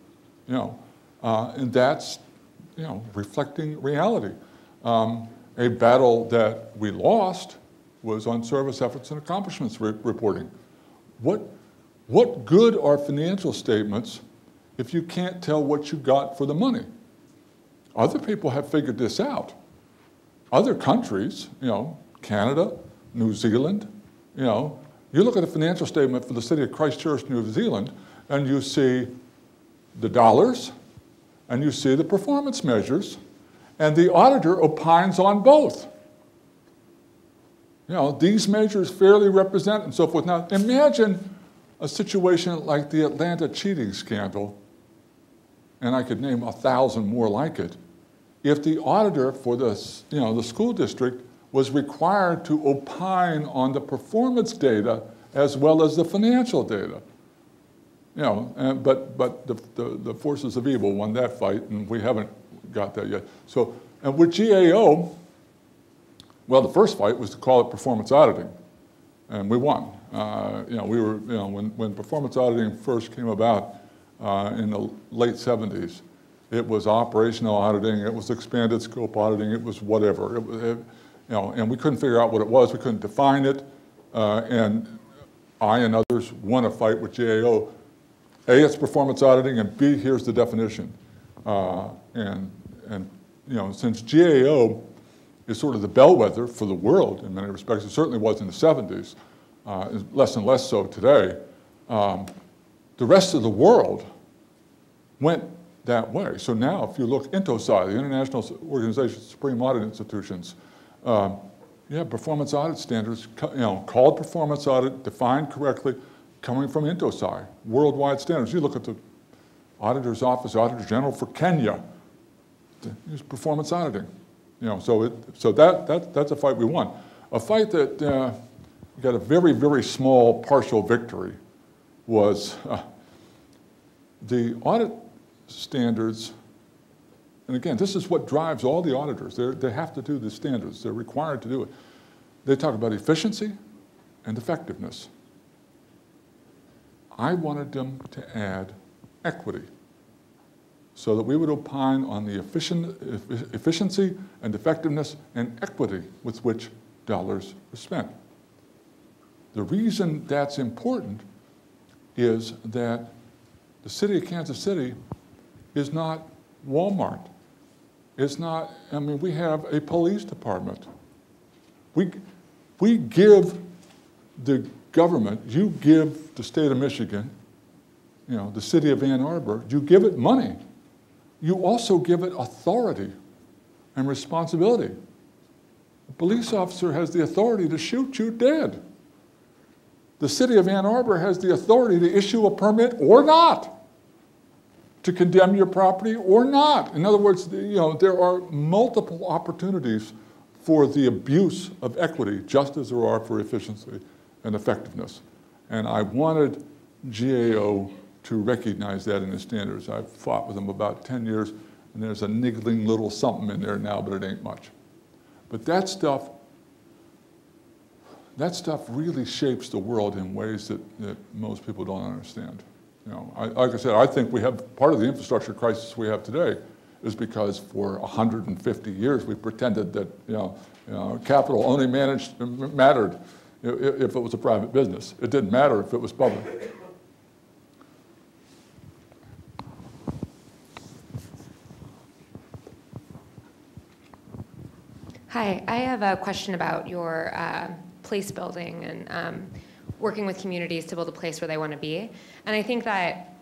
You know, uh, and that's you know reflecting reality. Um, a battle that we lost was on service efforts and accomplishments re reporting. What what good are financial statements if you can't tell what you got for the money? Other people have figured this out. Other countries, you know, Canada, New Zealand, you know, you look at a financial statement for the city of Christchurch, New Zealand, and you see the dollars, and you see the performance measures, and the auditor opines on both. You know, these measures fairly represent and so forth. Now, imagine a situation like the Atlanta cheating scandal, and I could name a thousand more like it, if the auditor for the, you know, the school district was required to opine on the performance data as well as the financial data. You know, and, but, but the, the, the forces of evil won that fight, and we haven't got that yet. So, and with GAO, well, the first fight was to call it performance auditing, and we won. Uh, you know, we were, you know, when, when performance auditing first came about uh, in the late 70s, it was operational auditing, it was expanded scope auditing, it was whatever. It, it, you know, and we couldn't figure out what it was, we couldn't define it, uh, and I and others won a fight with GAO. A, it's performance auditing, and B, here's the definition. Uh, and, and, you know, since GAO is sort of the bellwether for the world in many respects, it certainly was in the 70s, uh, less and less so today, um, the rest of the world went that way. So now if you look into INTOSAI, the International Organization of Supreme Audit Institutions, um, you have performance audit standards, you know, called performance audit, defined correctly, coming from INTOSAI, worldwide standards. You look at the Auditor's Office, Auditor General for Kenya, use performance auditing. You know, so it, so that, that, that's a fight we won. A fight that uh, got a very, very small partial victory was uh, the audit standards, and again, this is what drives all the auditors. They're, they have to do the standards. They're required to do it. They talk about efficiency and effectiveness. I wanted them to add equity so that we would opine on the efficient, efficiency and effectiveness and equity with which dollars are spent. The reason that's important is that the city of Kansas City is not Walmart. It's not, I mean, we have a police department. We, we give the government, you give the state of Michigan, you know, the city of Ann Arbor, you give it money. You also give it authority and responsibility. A police officer has the authority to shoot you dead. The city of Ann Arbor has the authority to issue a permit or not to condemn your property or not. In other words, you know, there are multiple opportunities for the abuse of equity, just as there are for efficiency and effectiveness. And I wanted GAO to recognize that in the standards. I've fought with them about 10 years, and there's a niggling little something in there now, but it ain't much. But that stuff, that stuff really shapes the world in ways that, that most people don't understand. You know, I, like I said, I think we have part of the infrastructure crisis we have today is because for 150 years we pretended that you know, you know capital only managed mattered, if it was a private business. It didn't matter if it was public. Hi, I have a question about your uh, place building and um, working with communities to build a place where they want to be. And I think that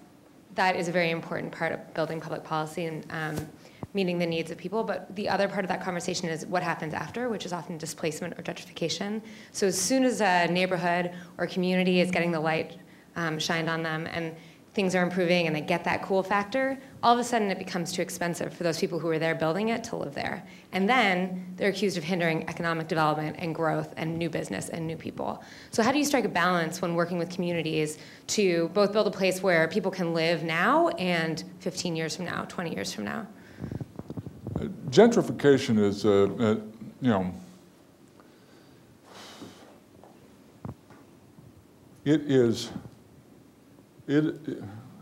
that is a very important part of building public policy and um, meeting the needs of people. But the other part of that conversation is what happens after, which is often displacement or gentrification. So as soon as a neighborhood or community is getting the light um, shined on them and things are improving and they get that cool factor, all of a sudden it becomes too expensive for those people who are there building it to live there. And then they're accused of hindering economic development and growth and new business and new people. So, how do you strike a balance when working with communities to both build a place where people can live now and 15 years from now, 20 years from now? Gentrification is, uh, uh, you know, it is, it,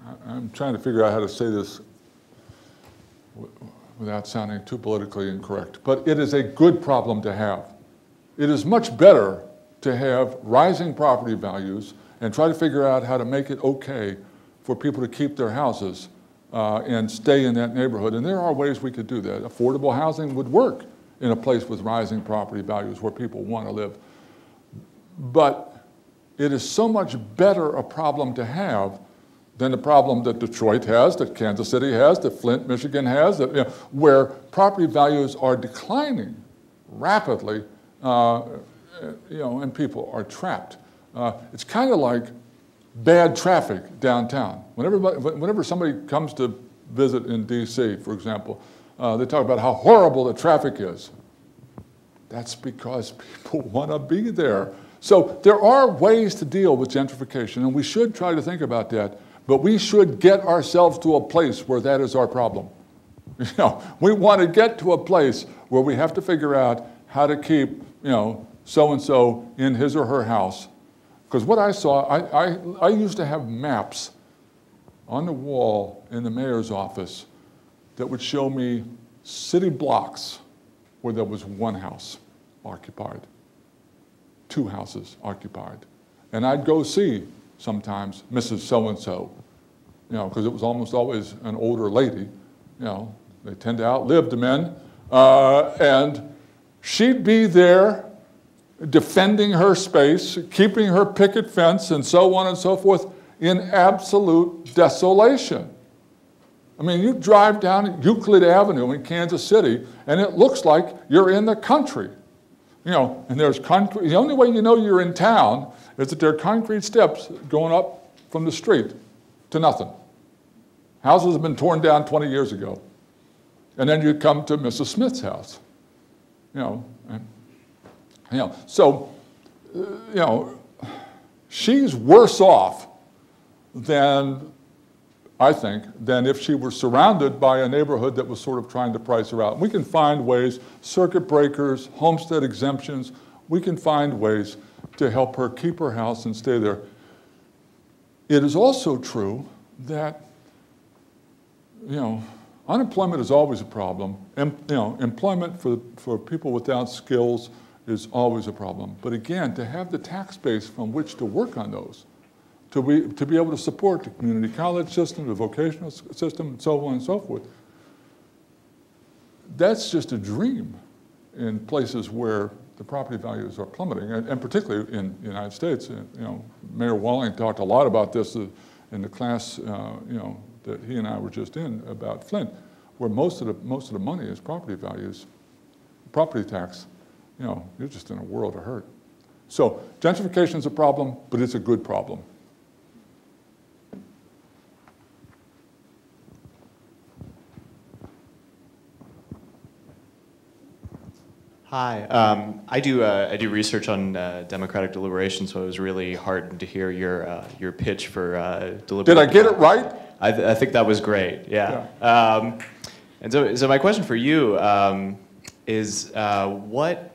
I- I'm trying to figure out how to say this without sounding too politically incorrect, but it is a good problem to have. It is much better to have rising property values and try to figure out how to make it okay for people to keep their houses uh, and stay in that neighborhood. And there are ways we could do that. Affordable housing would work in a place with rising property values where people want to live. But it is so much better a problem to have than the problem that Detroit has, that Kansas City has, that Flint, Michigan has, that, you know, where property values are declining rapidly, uh, you know, and people are trapped. Uh, it's kind of like bad traffic downtown. Whenever, whenever somebody comes to visit in D.C., for example, uh, they talk about how horrible the traffic is. That's because people want to be there. So there are ways to deal with gentrification, and we should try to think about that. But we should get ourselves to a place where that is our problem. You know, we want to get to a place where we have to figure out how to keep, you know, so and so in his or her house. Because what I saw, I, I, I used to have maps on the wall in the mayor's office that would show me city blocks where there was one house occupied, two houses occupied. And I'd go see sometimes Mrs. So and so, you know, because it was almost always an older lady, you know, they tend to outlive the men. Uh, and she'd be there defending her space, keeping her picket fence, and so on and so forth in absolute desolation. I mean, you drive down Euclid Avenue in Kansas City, and it looks like you're in the country. You know, and there's concrete. The only way you know you're in town is that there are concrete steps going up from the street to nothing. Houses have been torn down 20 years ago. And then you come to Mrs. Smith's house. You know, you know, so, uh, you know, she's worse off than, I think, than if she were surrounded by a neighborhood that was sort of trying to price her out. We can find ways, circuit breakers, homestead exemptions, we can find ways to help her keep her house and stay there. It is also true that, you know, unemployment is always a problem. Em, you know, employment for, for people without skills is always a problem. But again, to have the tax base from which to work on those, to be, to be able to support the community college system, the vocational system, and so on and so forth, that's just a dream in places where the property values are plummeting, and, and particularly in the United States. You know, Mayor Walling talked a lot about this uh, in the class, uh, you know, that he and I were just in about Flint, where most of the most of the money is property values, property tax. You know, you're just in a world of hurt. So gentrification is a problem, but it's a good problem. Hi, um, I do uh, I do research on uh, democratic deliberation, so I was really heartened to hear your uh, your pitch for uh. Did I get it right? I, th- I think that was great. Yeah. Um, and so, so my question for you um, is, uh, what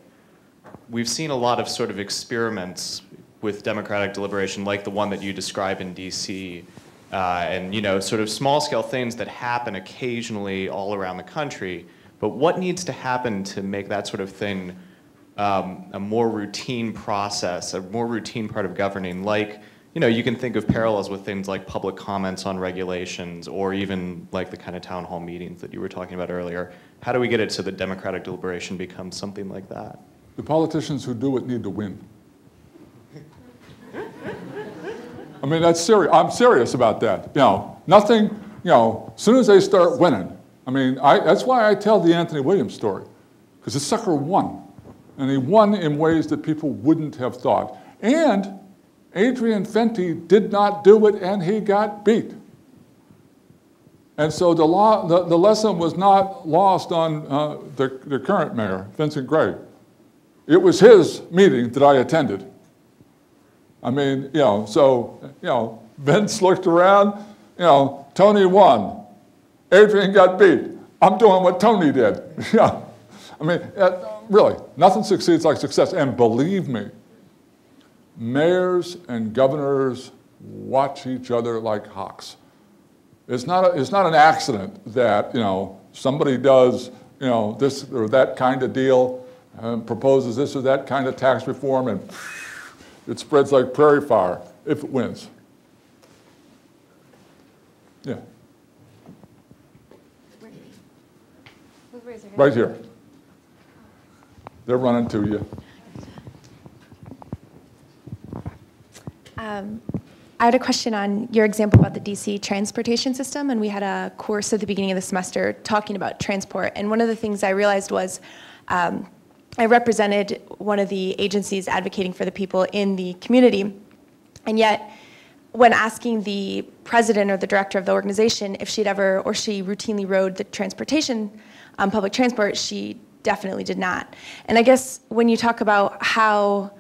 we've seen a lot of sort of experiments with democratic deliberation, like the one that you describe in D.C. Uh, and you know, sort of small scale things that happen occasionally all around the country. But what needs to happen to make that sort of thing um, a more routine process, a more routine part of governing, like, you know, you can think of parallels with things like public comments on regulations or even like the kind of town hall meetings that you were talking about earlier. How do we get it so that democratic deliberation becomes something like that? The politicians who do it need to win. I mean, that's serious. I'm serious about that. You know, nothing, you know, as soon as they start winning, I mean, I, that's why I tell the Anthony Williams story, because the sucker won. And he won in ways that people wouldn't have thought. And Adrian Fenty did not do it, and he got beat. And so the, law, the, the lesson was not lost on uh, the, the current mayor, Vincent Gray. It was his meeting that I attended. I mean, you know, so, you know, Vince looked around, you know, Tony won. Adrian got beat. I'm doing what Tony did. yeah. I mean, uh, really, nothing succeeds like success. And believe me, mayors and governors watch each other like hawks. It's not, a, it's not an accident that, you know, somebody does, you know, this or that kind of deal, proposes this or that kind of tax reform, and it spreads like prairie fire if it wins. Yeah, right here. They're running to you. Um, I had a question on your example about the DC transportation system, and we had a course at the beginning of the semester talking about transport. And one of the things I realized was um, I represented one of the agencies advocating for the people in the community, and yet when asking the president or the director of the organization if she'd ever or she routinely rode the transportation, um, public transport, she definitely did not. And I guess when you talk about how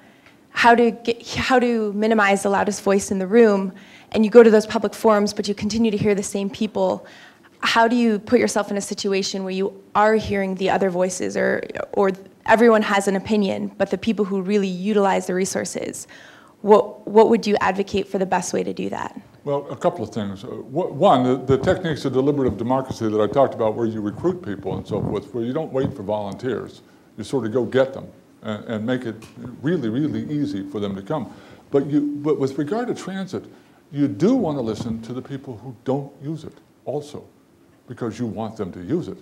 how to get, how to minimize the loudest voice in the room, and you go to those public forums, but you continue to hear the same people. How do you put yourself in a situation where you are hearing the other voices, or or everyone has an opinion, but the people who really utilize the resources, what what would you advocate for the best way to do that? Well, a couple of things. Uh, One, the, the techniques of deliberative democracy that I talked about, where you recruit people and so forth, where you don't wait for volunteers, you sort of go get them and, and make it really, really easy for them to come. But, you, but with regard to transit, you do want to listen to the people who don't use it also, because you want them to use it.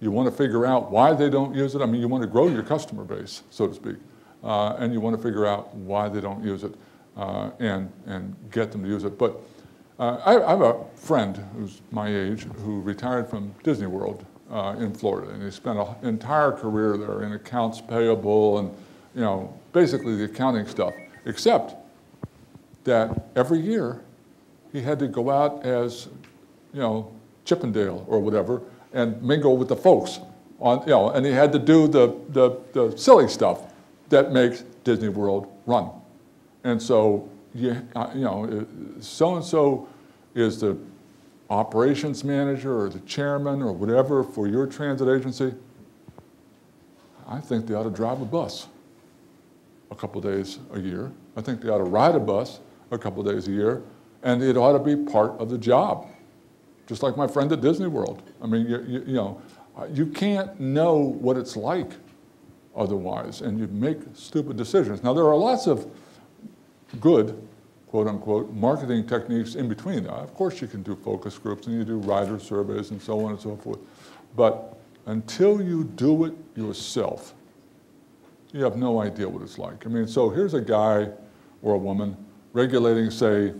You want to figure out why they don't use it. I mean, you want to grow your customer base, so to speak, uh, and you want to figure out why they don't use it uh, and, and get them to use it. But uh, I, I have a friend who's my age who retired from Disney World uh, in Florida, and he spent an entire career there in accounts payable and, you know, basically the accounting stuff, except that every year he had to go out as, you know, Chippendale or whatever and mingle with the folks on, you know, and he had to do the, the, the silly stuff that makes Disney World run. And so, you, uh, you know, so-and-so is the operations manager or the chairman or whatever for your transit agency, I think they ought to drive a bus a couple days a year. I think they ought to ride a bus a couple days a year, and it ought to be part of the job. Just like my friend at Disney World. I mean, you, you, you know, you can't know what it's like otherwise, and you make stupid decisions. Now, there are lots of good quote unquote, marketing techniques in between. Of course you can do focus groups and you do rider surveys and so on and so forth. But until you do it yourself, you have no idea what it's like. I mean, so here's a guy or a woman regulating, say,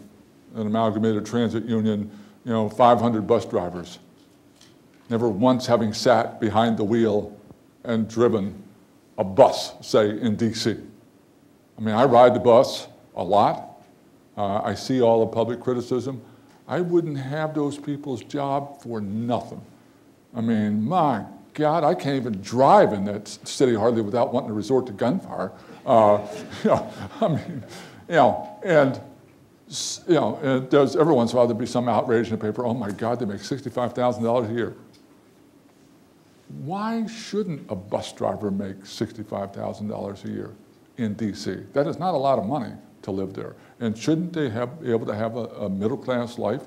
an amalgamated transit union, you know, 500 bus drivers, never once having sat behind the wheel and driven a bus, say, in DC. I mean, I ride the bus a lot. Uh, I see all the public criticism. I wouldn't have those people's job for nothing. I mean, my God, I can't even drive in that city hardly without wanting to resort to gunfire. Uh, you know, I mean, you know, and you know, there's every once in a while there'd be some outrage in the paper. Oh my God, they make sixty-five thousand dollars a year. Why shouldn't a bus driver make sixty-five thousand dollars a year in D.C.? That is not a lot of money to live there. And shouldn't they have, be able to have a, a middle class life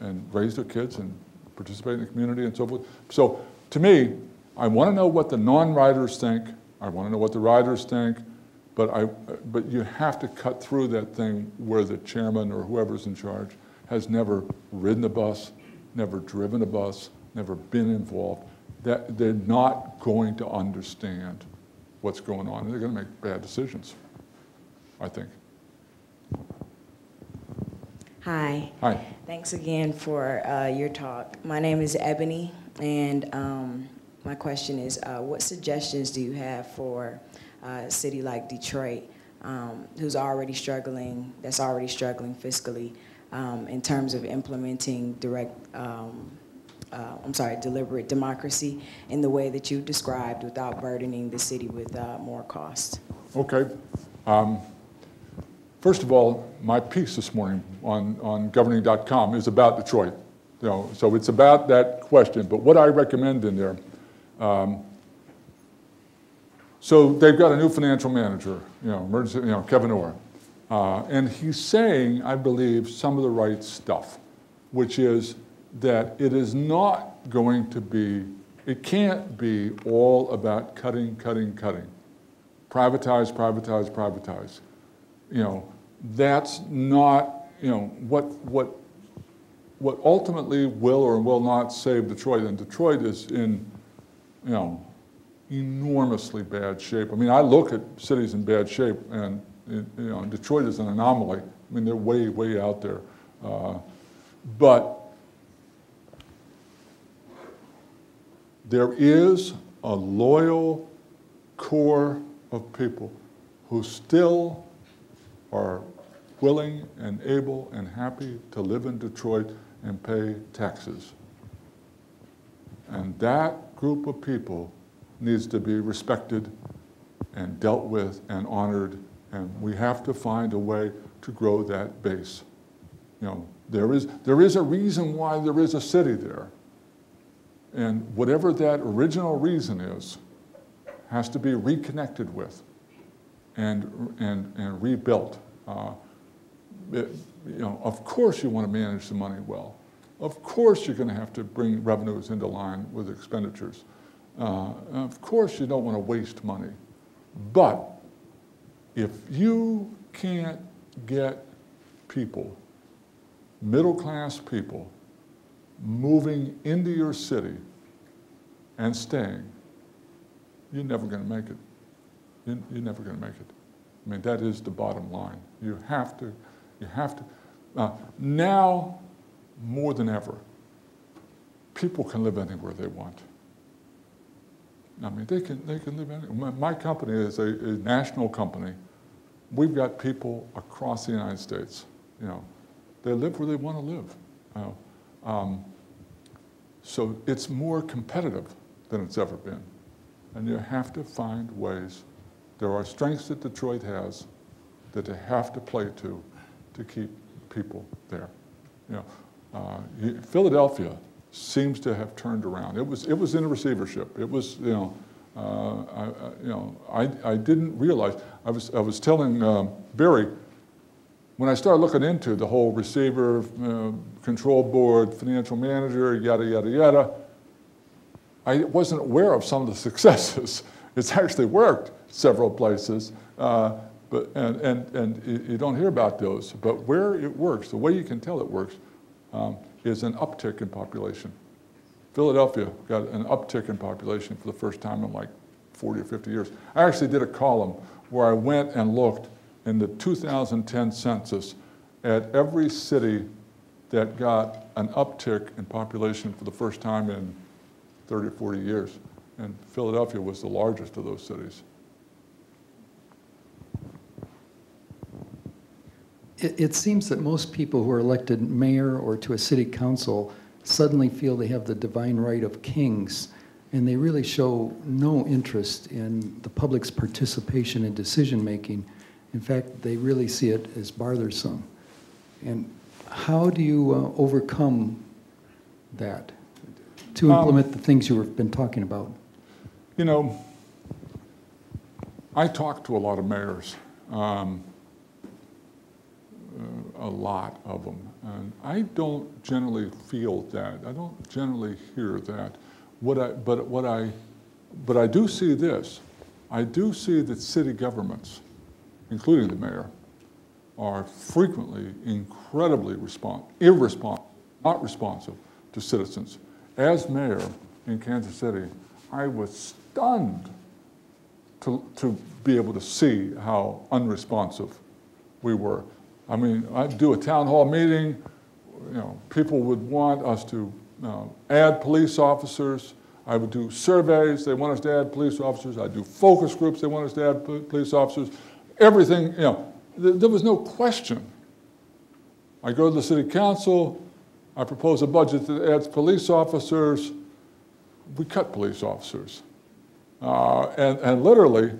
and raise their kids and participate in the community and so forth? So to me, I want to know what the non-riders think I want to know what the riders think, but I, but you have to cut through that thing where the chairman or whoever's in charge has never ridden a bus, never driven a bus, never been involved. That they're not going to understand what's going on, and they're going to make bad decisions. I think. Hi. Hi. Thanks again for uh, your talk. My name is Ebony, and um, my question is, uh, what suggestions do you have for uh, a city like Detroit, um, who's already struggling, that's already struggling fiscally, um, in terms of implementing direct, um, uh, I'm sorry, deliberate democracy in the way that you described without burdening the city with uh, more cost? Okay. Um, First of all, my piece this morning on, on governing.com is about Detroit. You know, so it's about that question. But what I recommend in there, um, so they've got a new financial manager, you know, emergency, you know, Kevin Orr. Uh, and he's saying, I believe, some of the right stuff, which is that it is not going to be, it can't be all about cutting, cutting, cutting. Privatize, privatize, privatize you know, that's not, you know, what, what, what ultimately will or will not save Detroit, and Detroit is in, you know, enormously bad shape. I mean, I look at cities in bad shape, and, you know, Detroit is an anomaly. I mean, they're way, way out there. Uh, but there is a loyal core of people who still are willing and able and happy to live in Detroit and pay taxes. And that group of people needs to be respected and dealt with and honored, and we have to find a way to grow that base. You know, there is, there is a reason why there is a city there. And whatever that original reason is, has to be reconnected with and, and, and rebuilt. Uh, it, you know, of course you want to manage the money well. Of course you're going to have to bring revenues into line with expenditures. Uh, of course you don't want to waste money. But if you can't get people, middle class people, moving into your city and staying, you're never going to make it. You're, never going to make it. I mean, that is the bottom line. You have to, you have to. Uh, now, more than ever, people can live anywhere they want. I mean, they can, they can live anywhere. My, company is a, a, national company. We've got people across the United States. You know, they live where they want to live. Uh, um, so it's more competitive than it's ever been. And you have to find ways there are strengths that Detroit has that they have to play to to keep people there. You know, uh, Philadelphia seems to have turned around. It was, it was in receivership. It was, you know, uh, I, you know, I, I didn't realize, I was, I was telling um, Barry, when I started looking into the whole receiver, uh, control board, financial manager, yada, yada, yada, I wasn't aware of some of the successes. It's actually worked several places, uh, but, and, and, and you don't hear about those. But where it works, the way you can tell it works, um, is an uptick in population. Philadelphia got an uptick in population for the first time in like 40 or 50 years. I actually did a column where I went and looked in the 2010 census at every city that got an uptick in population for the first time in 30 or 40 years. And Philadelphia was the largest of those cities. It, it seems that most people who are elected mayor or to a city council suddenly feel they have the divine right of kings, and they really show no interest in the public's participation in decision making. In fact, they really see it as bothersome. And how do you uh, overcome that to Um, implement the things you have been talking about? You know, I talk to a lot of mayors. Um, Uh, a lot of them. And I don't generally feel that. I don't generally hear that. What I, but what I, but I do see this. I do see that city governments, including the mayor, are frequently incredibly respons irresponsive, not responsive to citizens. As mayor in Kansas City, I was stunned to, to be able to see how unresponsive we were. I mean, I'd do a town hall meeting, you know, people would want us to uh, add police officers. I would do surveys, they want us to add police officers. I'd do focus groups, they want us to add police officers. Everything, you know, th- there was no question. I go to the city council, I propose a budget that adds police officers, we cut police officers. Uh, and, and literally,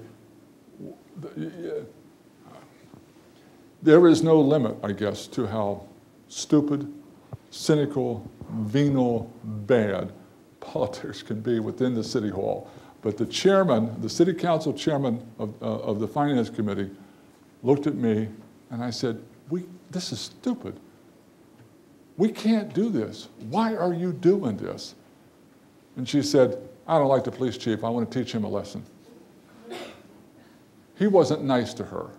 there is no limit, I guess, to how stupid, cynical, venal, bad politics can be within the city hall. But the chairman, the city council chairman of, uh, of the finance committee, looked at me and I said, we, this is stupid. We can't do this. Why are you doing this? And she said, I don't like the police chief. I want to teach him a lesson. He wasn't nice to her.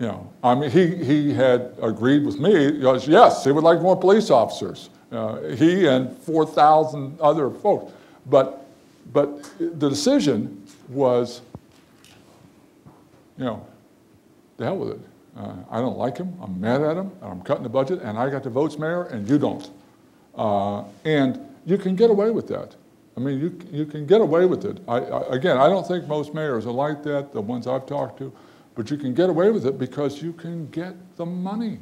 You know, I mean, he, he had agreed with me, yes, he would like more police officers. Uh, he and 4,000 other folks. But, but the decision was, you know, the hell with it. Uh, I don't like him, I'm mad at him, I'm cutting the budget, and I got the votes, Mayor, and you don't. Uh, and you can get away with that. I mean, you, you can get away with it. I, I, again, I don't think most mayors are like that, the ones I've talked to, but you can get away with it because you can get the money.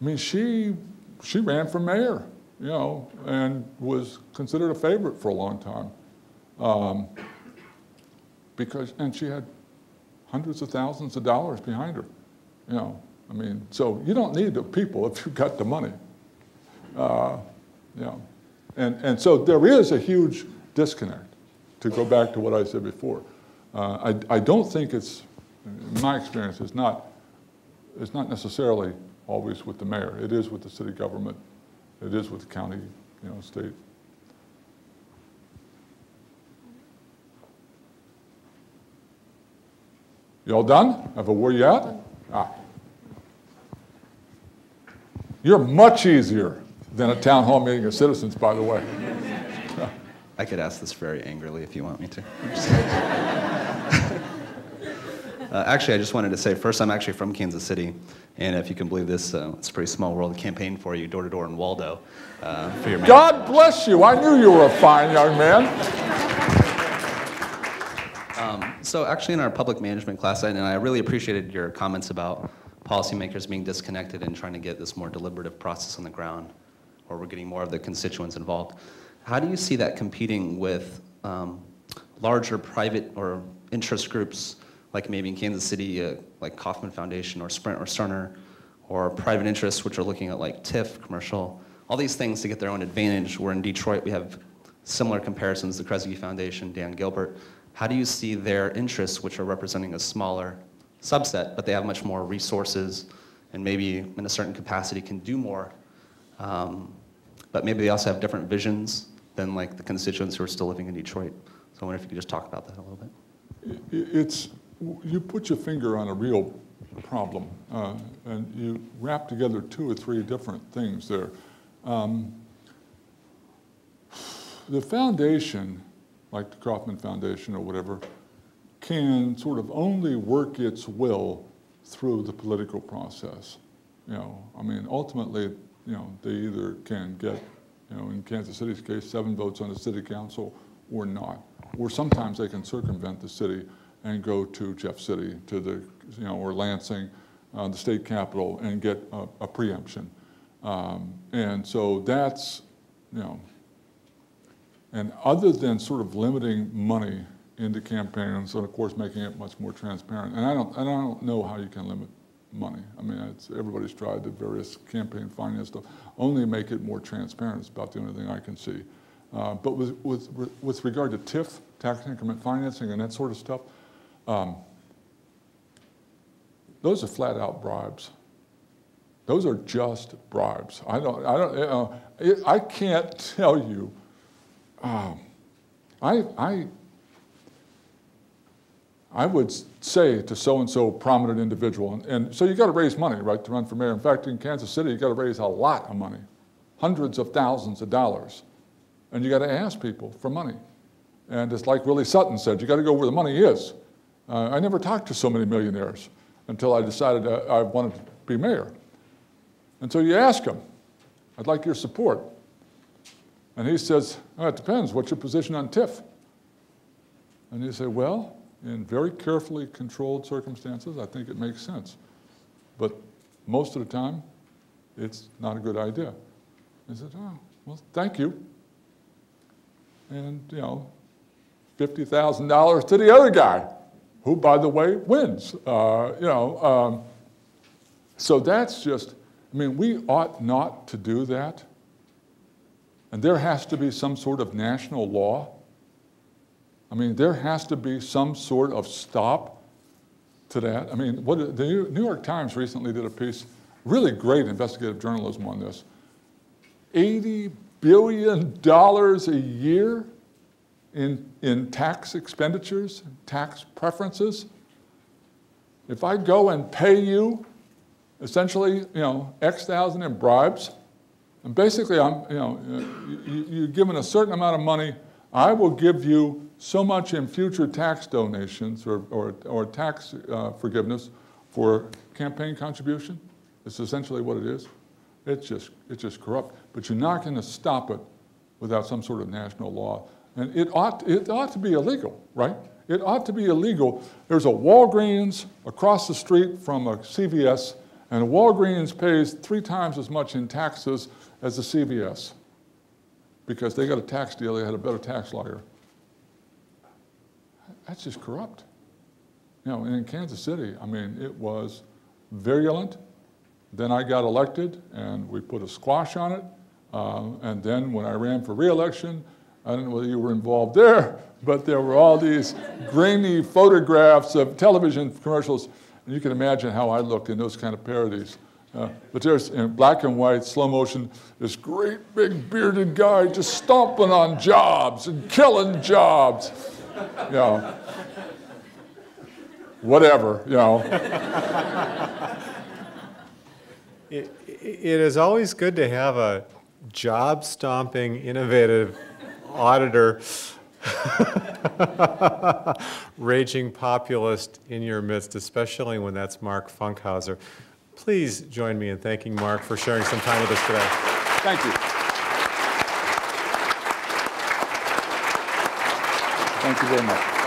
I mean, she, she ran for mayor, you know, and was considered a favorite for a long time. Um, because, and she had hundreds of thousands of dollars behind her, you know. I mean, so you don't need the people if you've got the money. Uh, you know. And, and so there is a huge disconnect, to go back to what I said before. Uh, I, I don't think it's, in my experience, it's not, it's not necessarily always with the mayor. It is with the city government. It is with the county, you know, state. Y'all done? Have I wore you out? Ah. You're much easier than a town hall meeting of citizens, by the way. I could ask this very angrily if you want me to. uh, actually, I just wanted to say first, I'm actually from Kansas City, and if you can believe this, uh, it's a pretty small world. Campaign for you door to door in Waldo uh, for your. God bless you. I knew you were a fine young man. Um, so actually, in our public management class, and I really appreciated your comments about policymakers being disconnected and trying to get this more deliberative process on the ground, where we're getting more of the constituents involved. How do you see that competing with um, larger private or interest groups, like maybe in Kansas City, uh, like Kauffman Foundation or Sprint or Cerner, or private interests which are looking at like TIF, commercial, all these things to get their own advantage. Where in Detroit we have similar comparisons, the Kresge Foundation, Dan Gilbert. How do you see their interests, which are representing a smaller subset, but they have much more resources and maybe in a certain capacity can do more, um, but maybe they also have different visions than like the constituents who are still living in Detroit. So I wonder if you could just talk about that a little bit. It's, you put your finger on a real problem, uh, and you wrap together two or three different things there. Um, the foundation, like the Kauffman Foundation or whatever, can sort of only work its will through the political process. You know, I mean, ultimately, you know, they either can get, you know, in Kansas City's case, seven votes on the city council or not. Or sometimes they can circumvent the city and go to Jeff City, to the, you know, or Lansing, uh, the state capital, and get a, a preemption. Um, and so that's, you know, and other than sort of limiting money into campaigns, and of course making it much more transparent, and I don't, and I don't know how you can limit money. I mean, everybody's tried the various campaign finance stuff. Only make it more transparent is about the only thing I can see. Uh, but with, with, with regard to TIF, tax increment financing, and that sort of stuff, um, those are flat out bribes. Those are just bribes. I don't, I don't, uh, it, I can't tell you. Um, I, I, I would say to so-and-so prominent individual, and, and so you got to raise money, right, to run for mayor. In fact, in Kansas City, you got to raise a lot of money, hundreds of thousands of dollars, and you got to ask people for money. And it's like Willie Sutton said, you got to go where the money is. Uh, I never talked to so many millionaires until I decided uh, I wanted to be mayor. And so you ask him, I'd like your support. And he says, oh, it depends, what's your position on TIF? And you say, well, in very carefully controlled circumstances, I think it makes sense. But most of the time, it's not a good idea. I said, oh, well, thank you. And, you know, $50,000 to the other guy, who, by the way, wins. Uh, you know, um, so that's just, I mean, we ought not to do that. And there has to be some sort of national law. I mean, there has to be some sort of stop to that. I mean, what, the New York Times recently did a piece, really great investigative journalism on this. $80 billion a year in, in tax expenditures, tax preferences. If I go and pay you essentially, you know, X thousand in bribes, and basically I'm, you know, you, you're given a certain amount of money, I will give you so much in future tax donations or, or, or tax uh, forgiveness for campaign contribution. It's essentially what it is. It's just, it's just corrupt. But you're not going to stop it without some sort of national law. And it ought, it ought to be illegal, right? It ought to be illegal. There's a Walgreens across the street from a CVS, and Walgreens pays three times as much in taxes as the CVS because they got a tax deal, they had a better tax lawyer. That's just corrupt. You know, in Kansas City, I mean, it was virulent. Then I got elected, and we put a squash on it. Um, and then when I ran for reelection, I don't know whether you were involved there, but there were all these grainy photographs of television commercials, and you can imagine how I looked in those kind of parodies. Uh, but there's in black and white, slow motion, this great big bearded guy just stomping on jobs and killing jobs. You know, whatever, you know. It, it is always good to have a job stomping, innovative auditor, raging populist in your midst, especially when that's Mark Funkhouser. Please join me in thanking Mark for sharing some time with us today. Thank you. Thank you very much.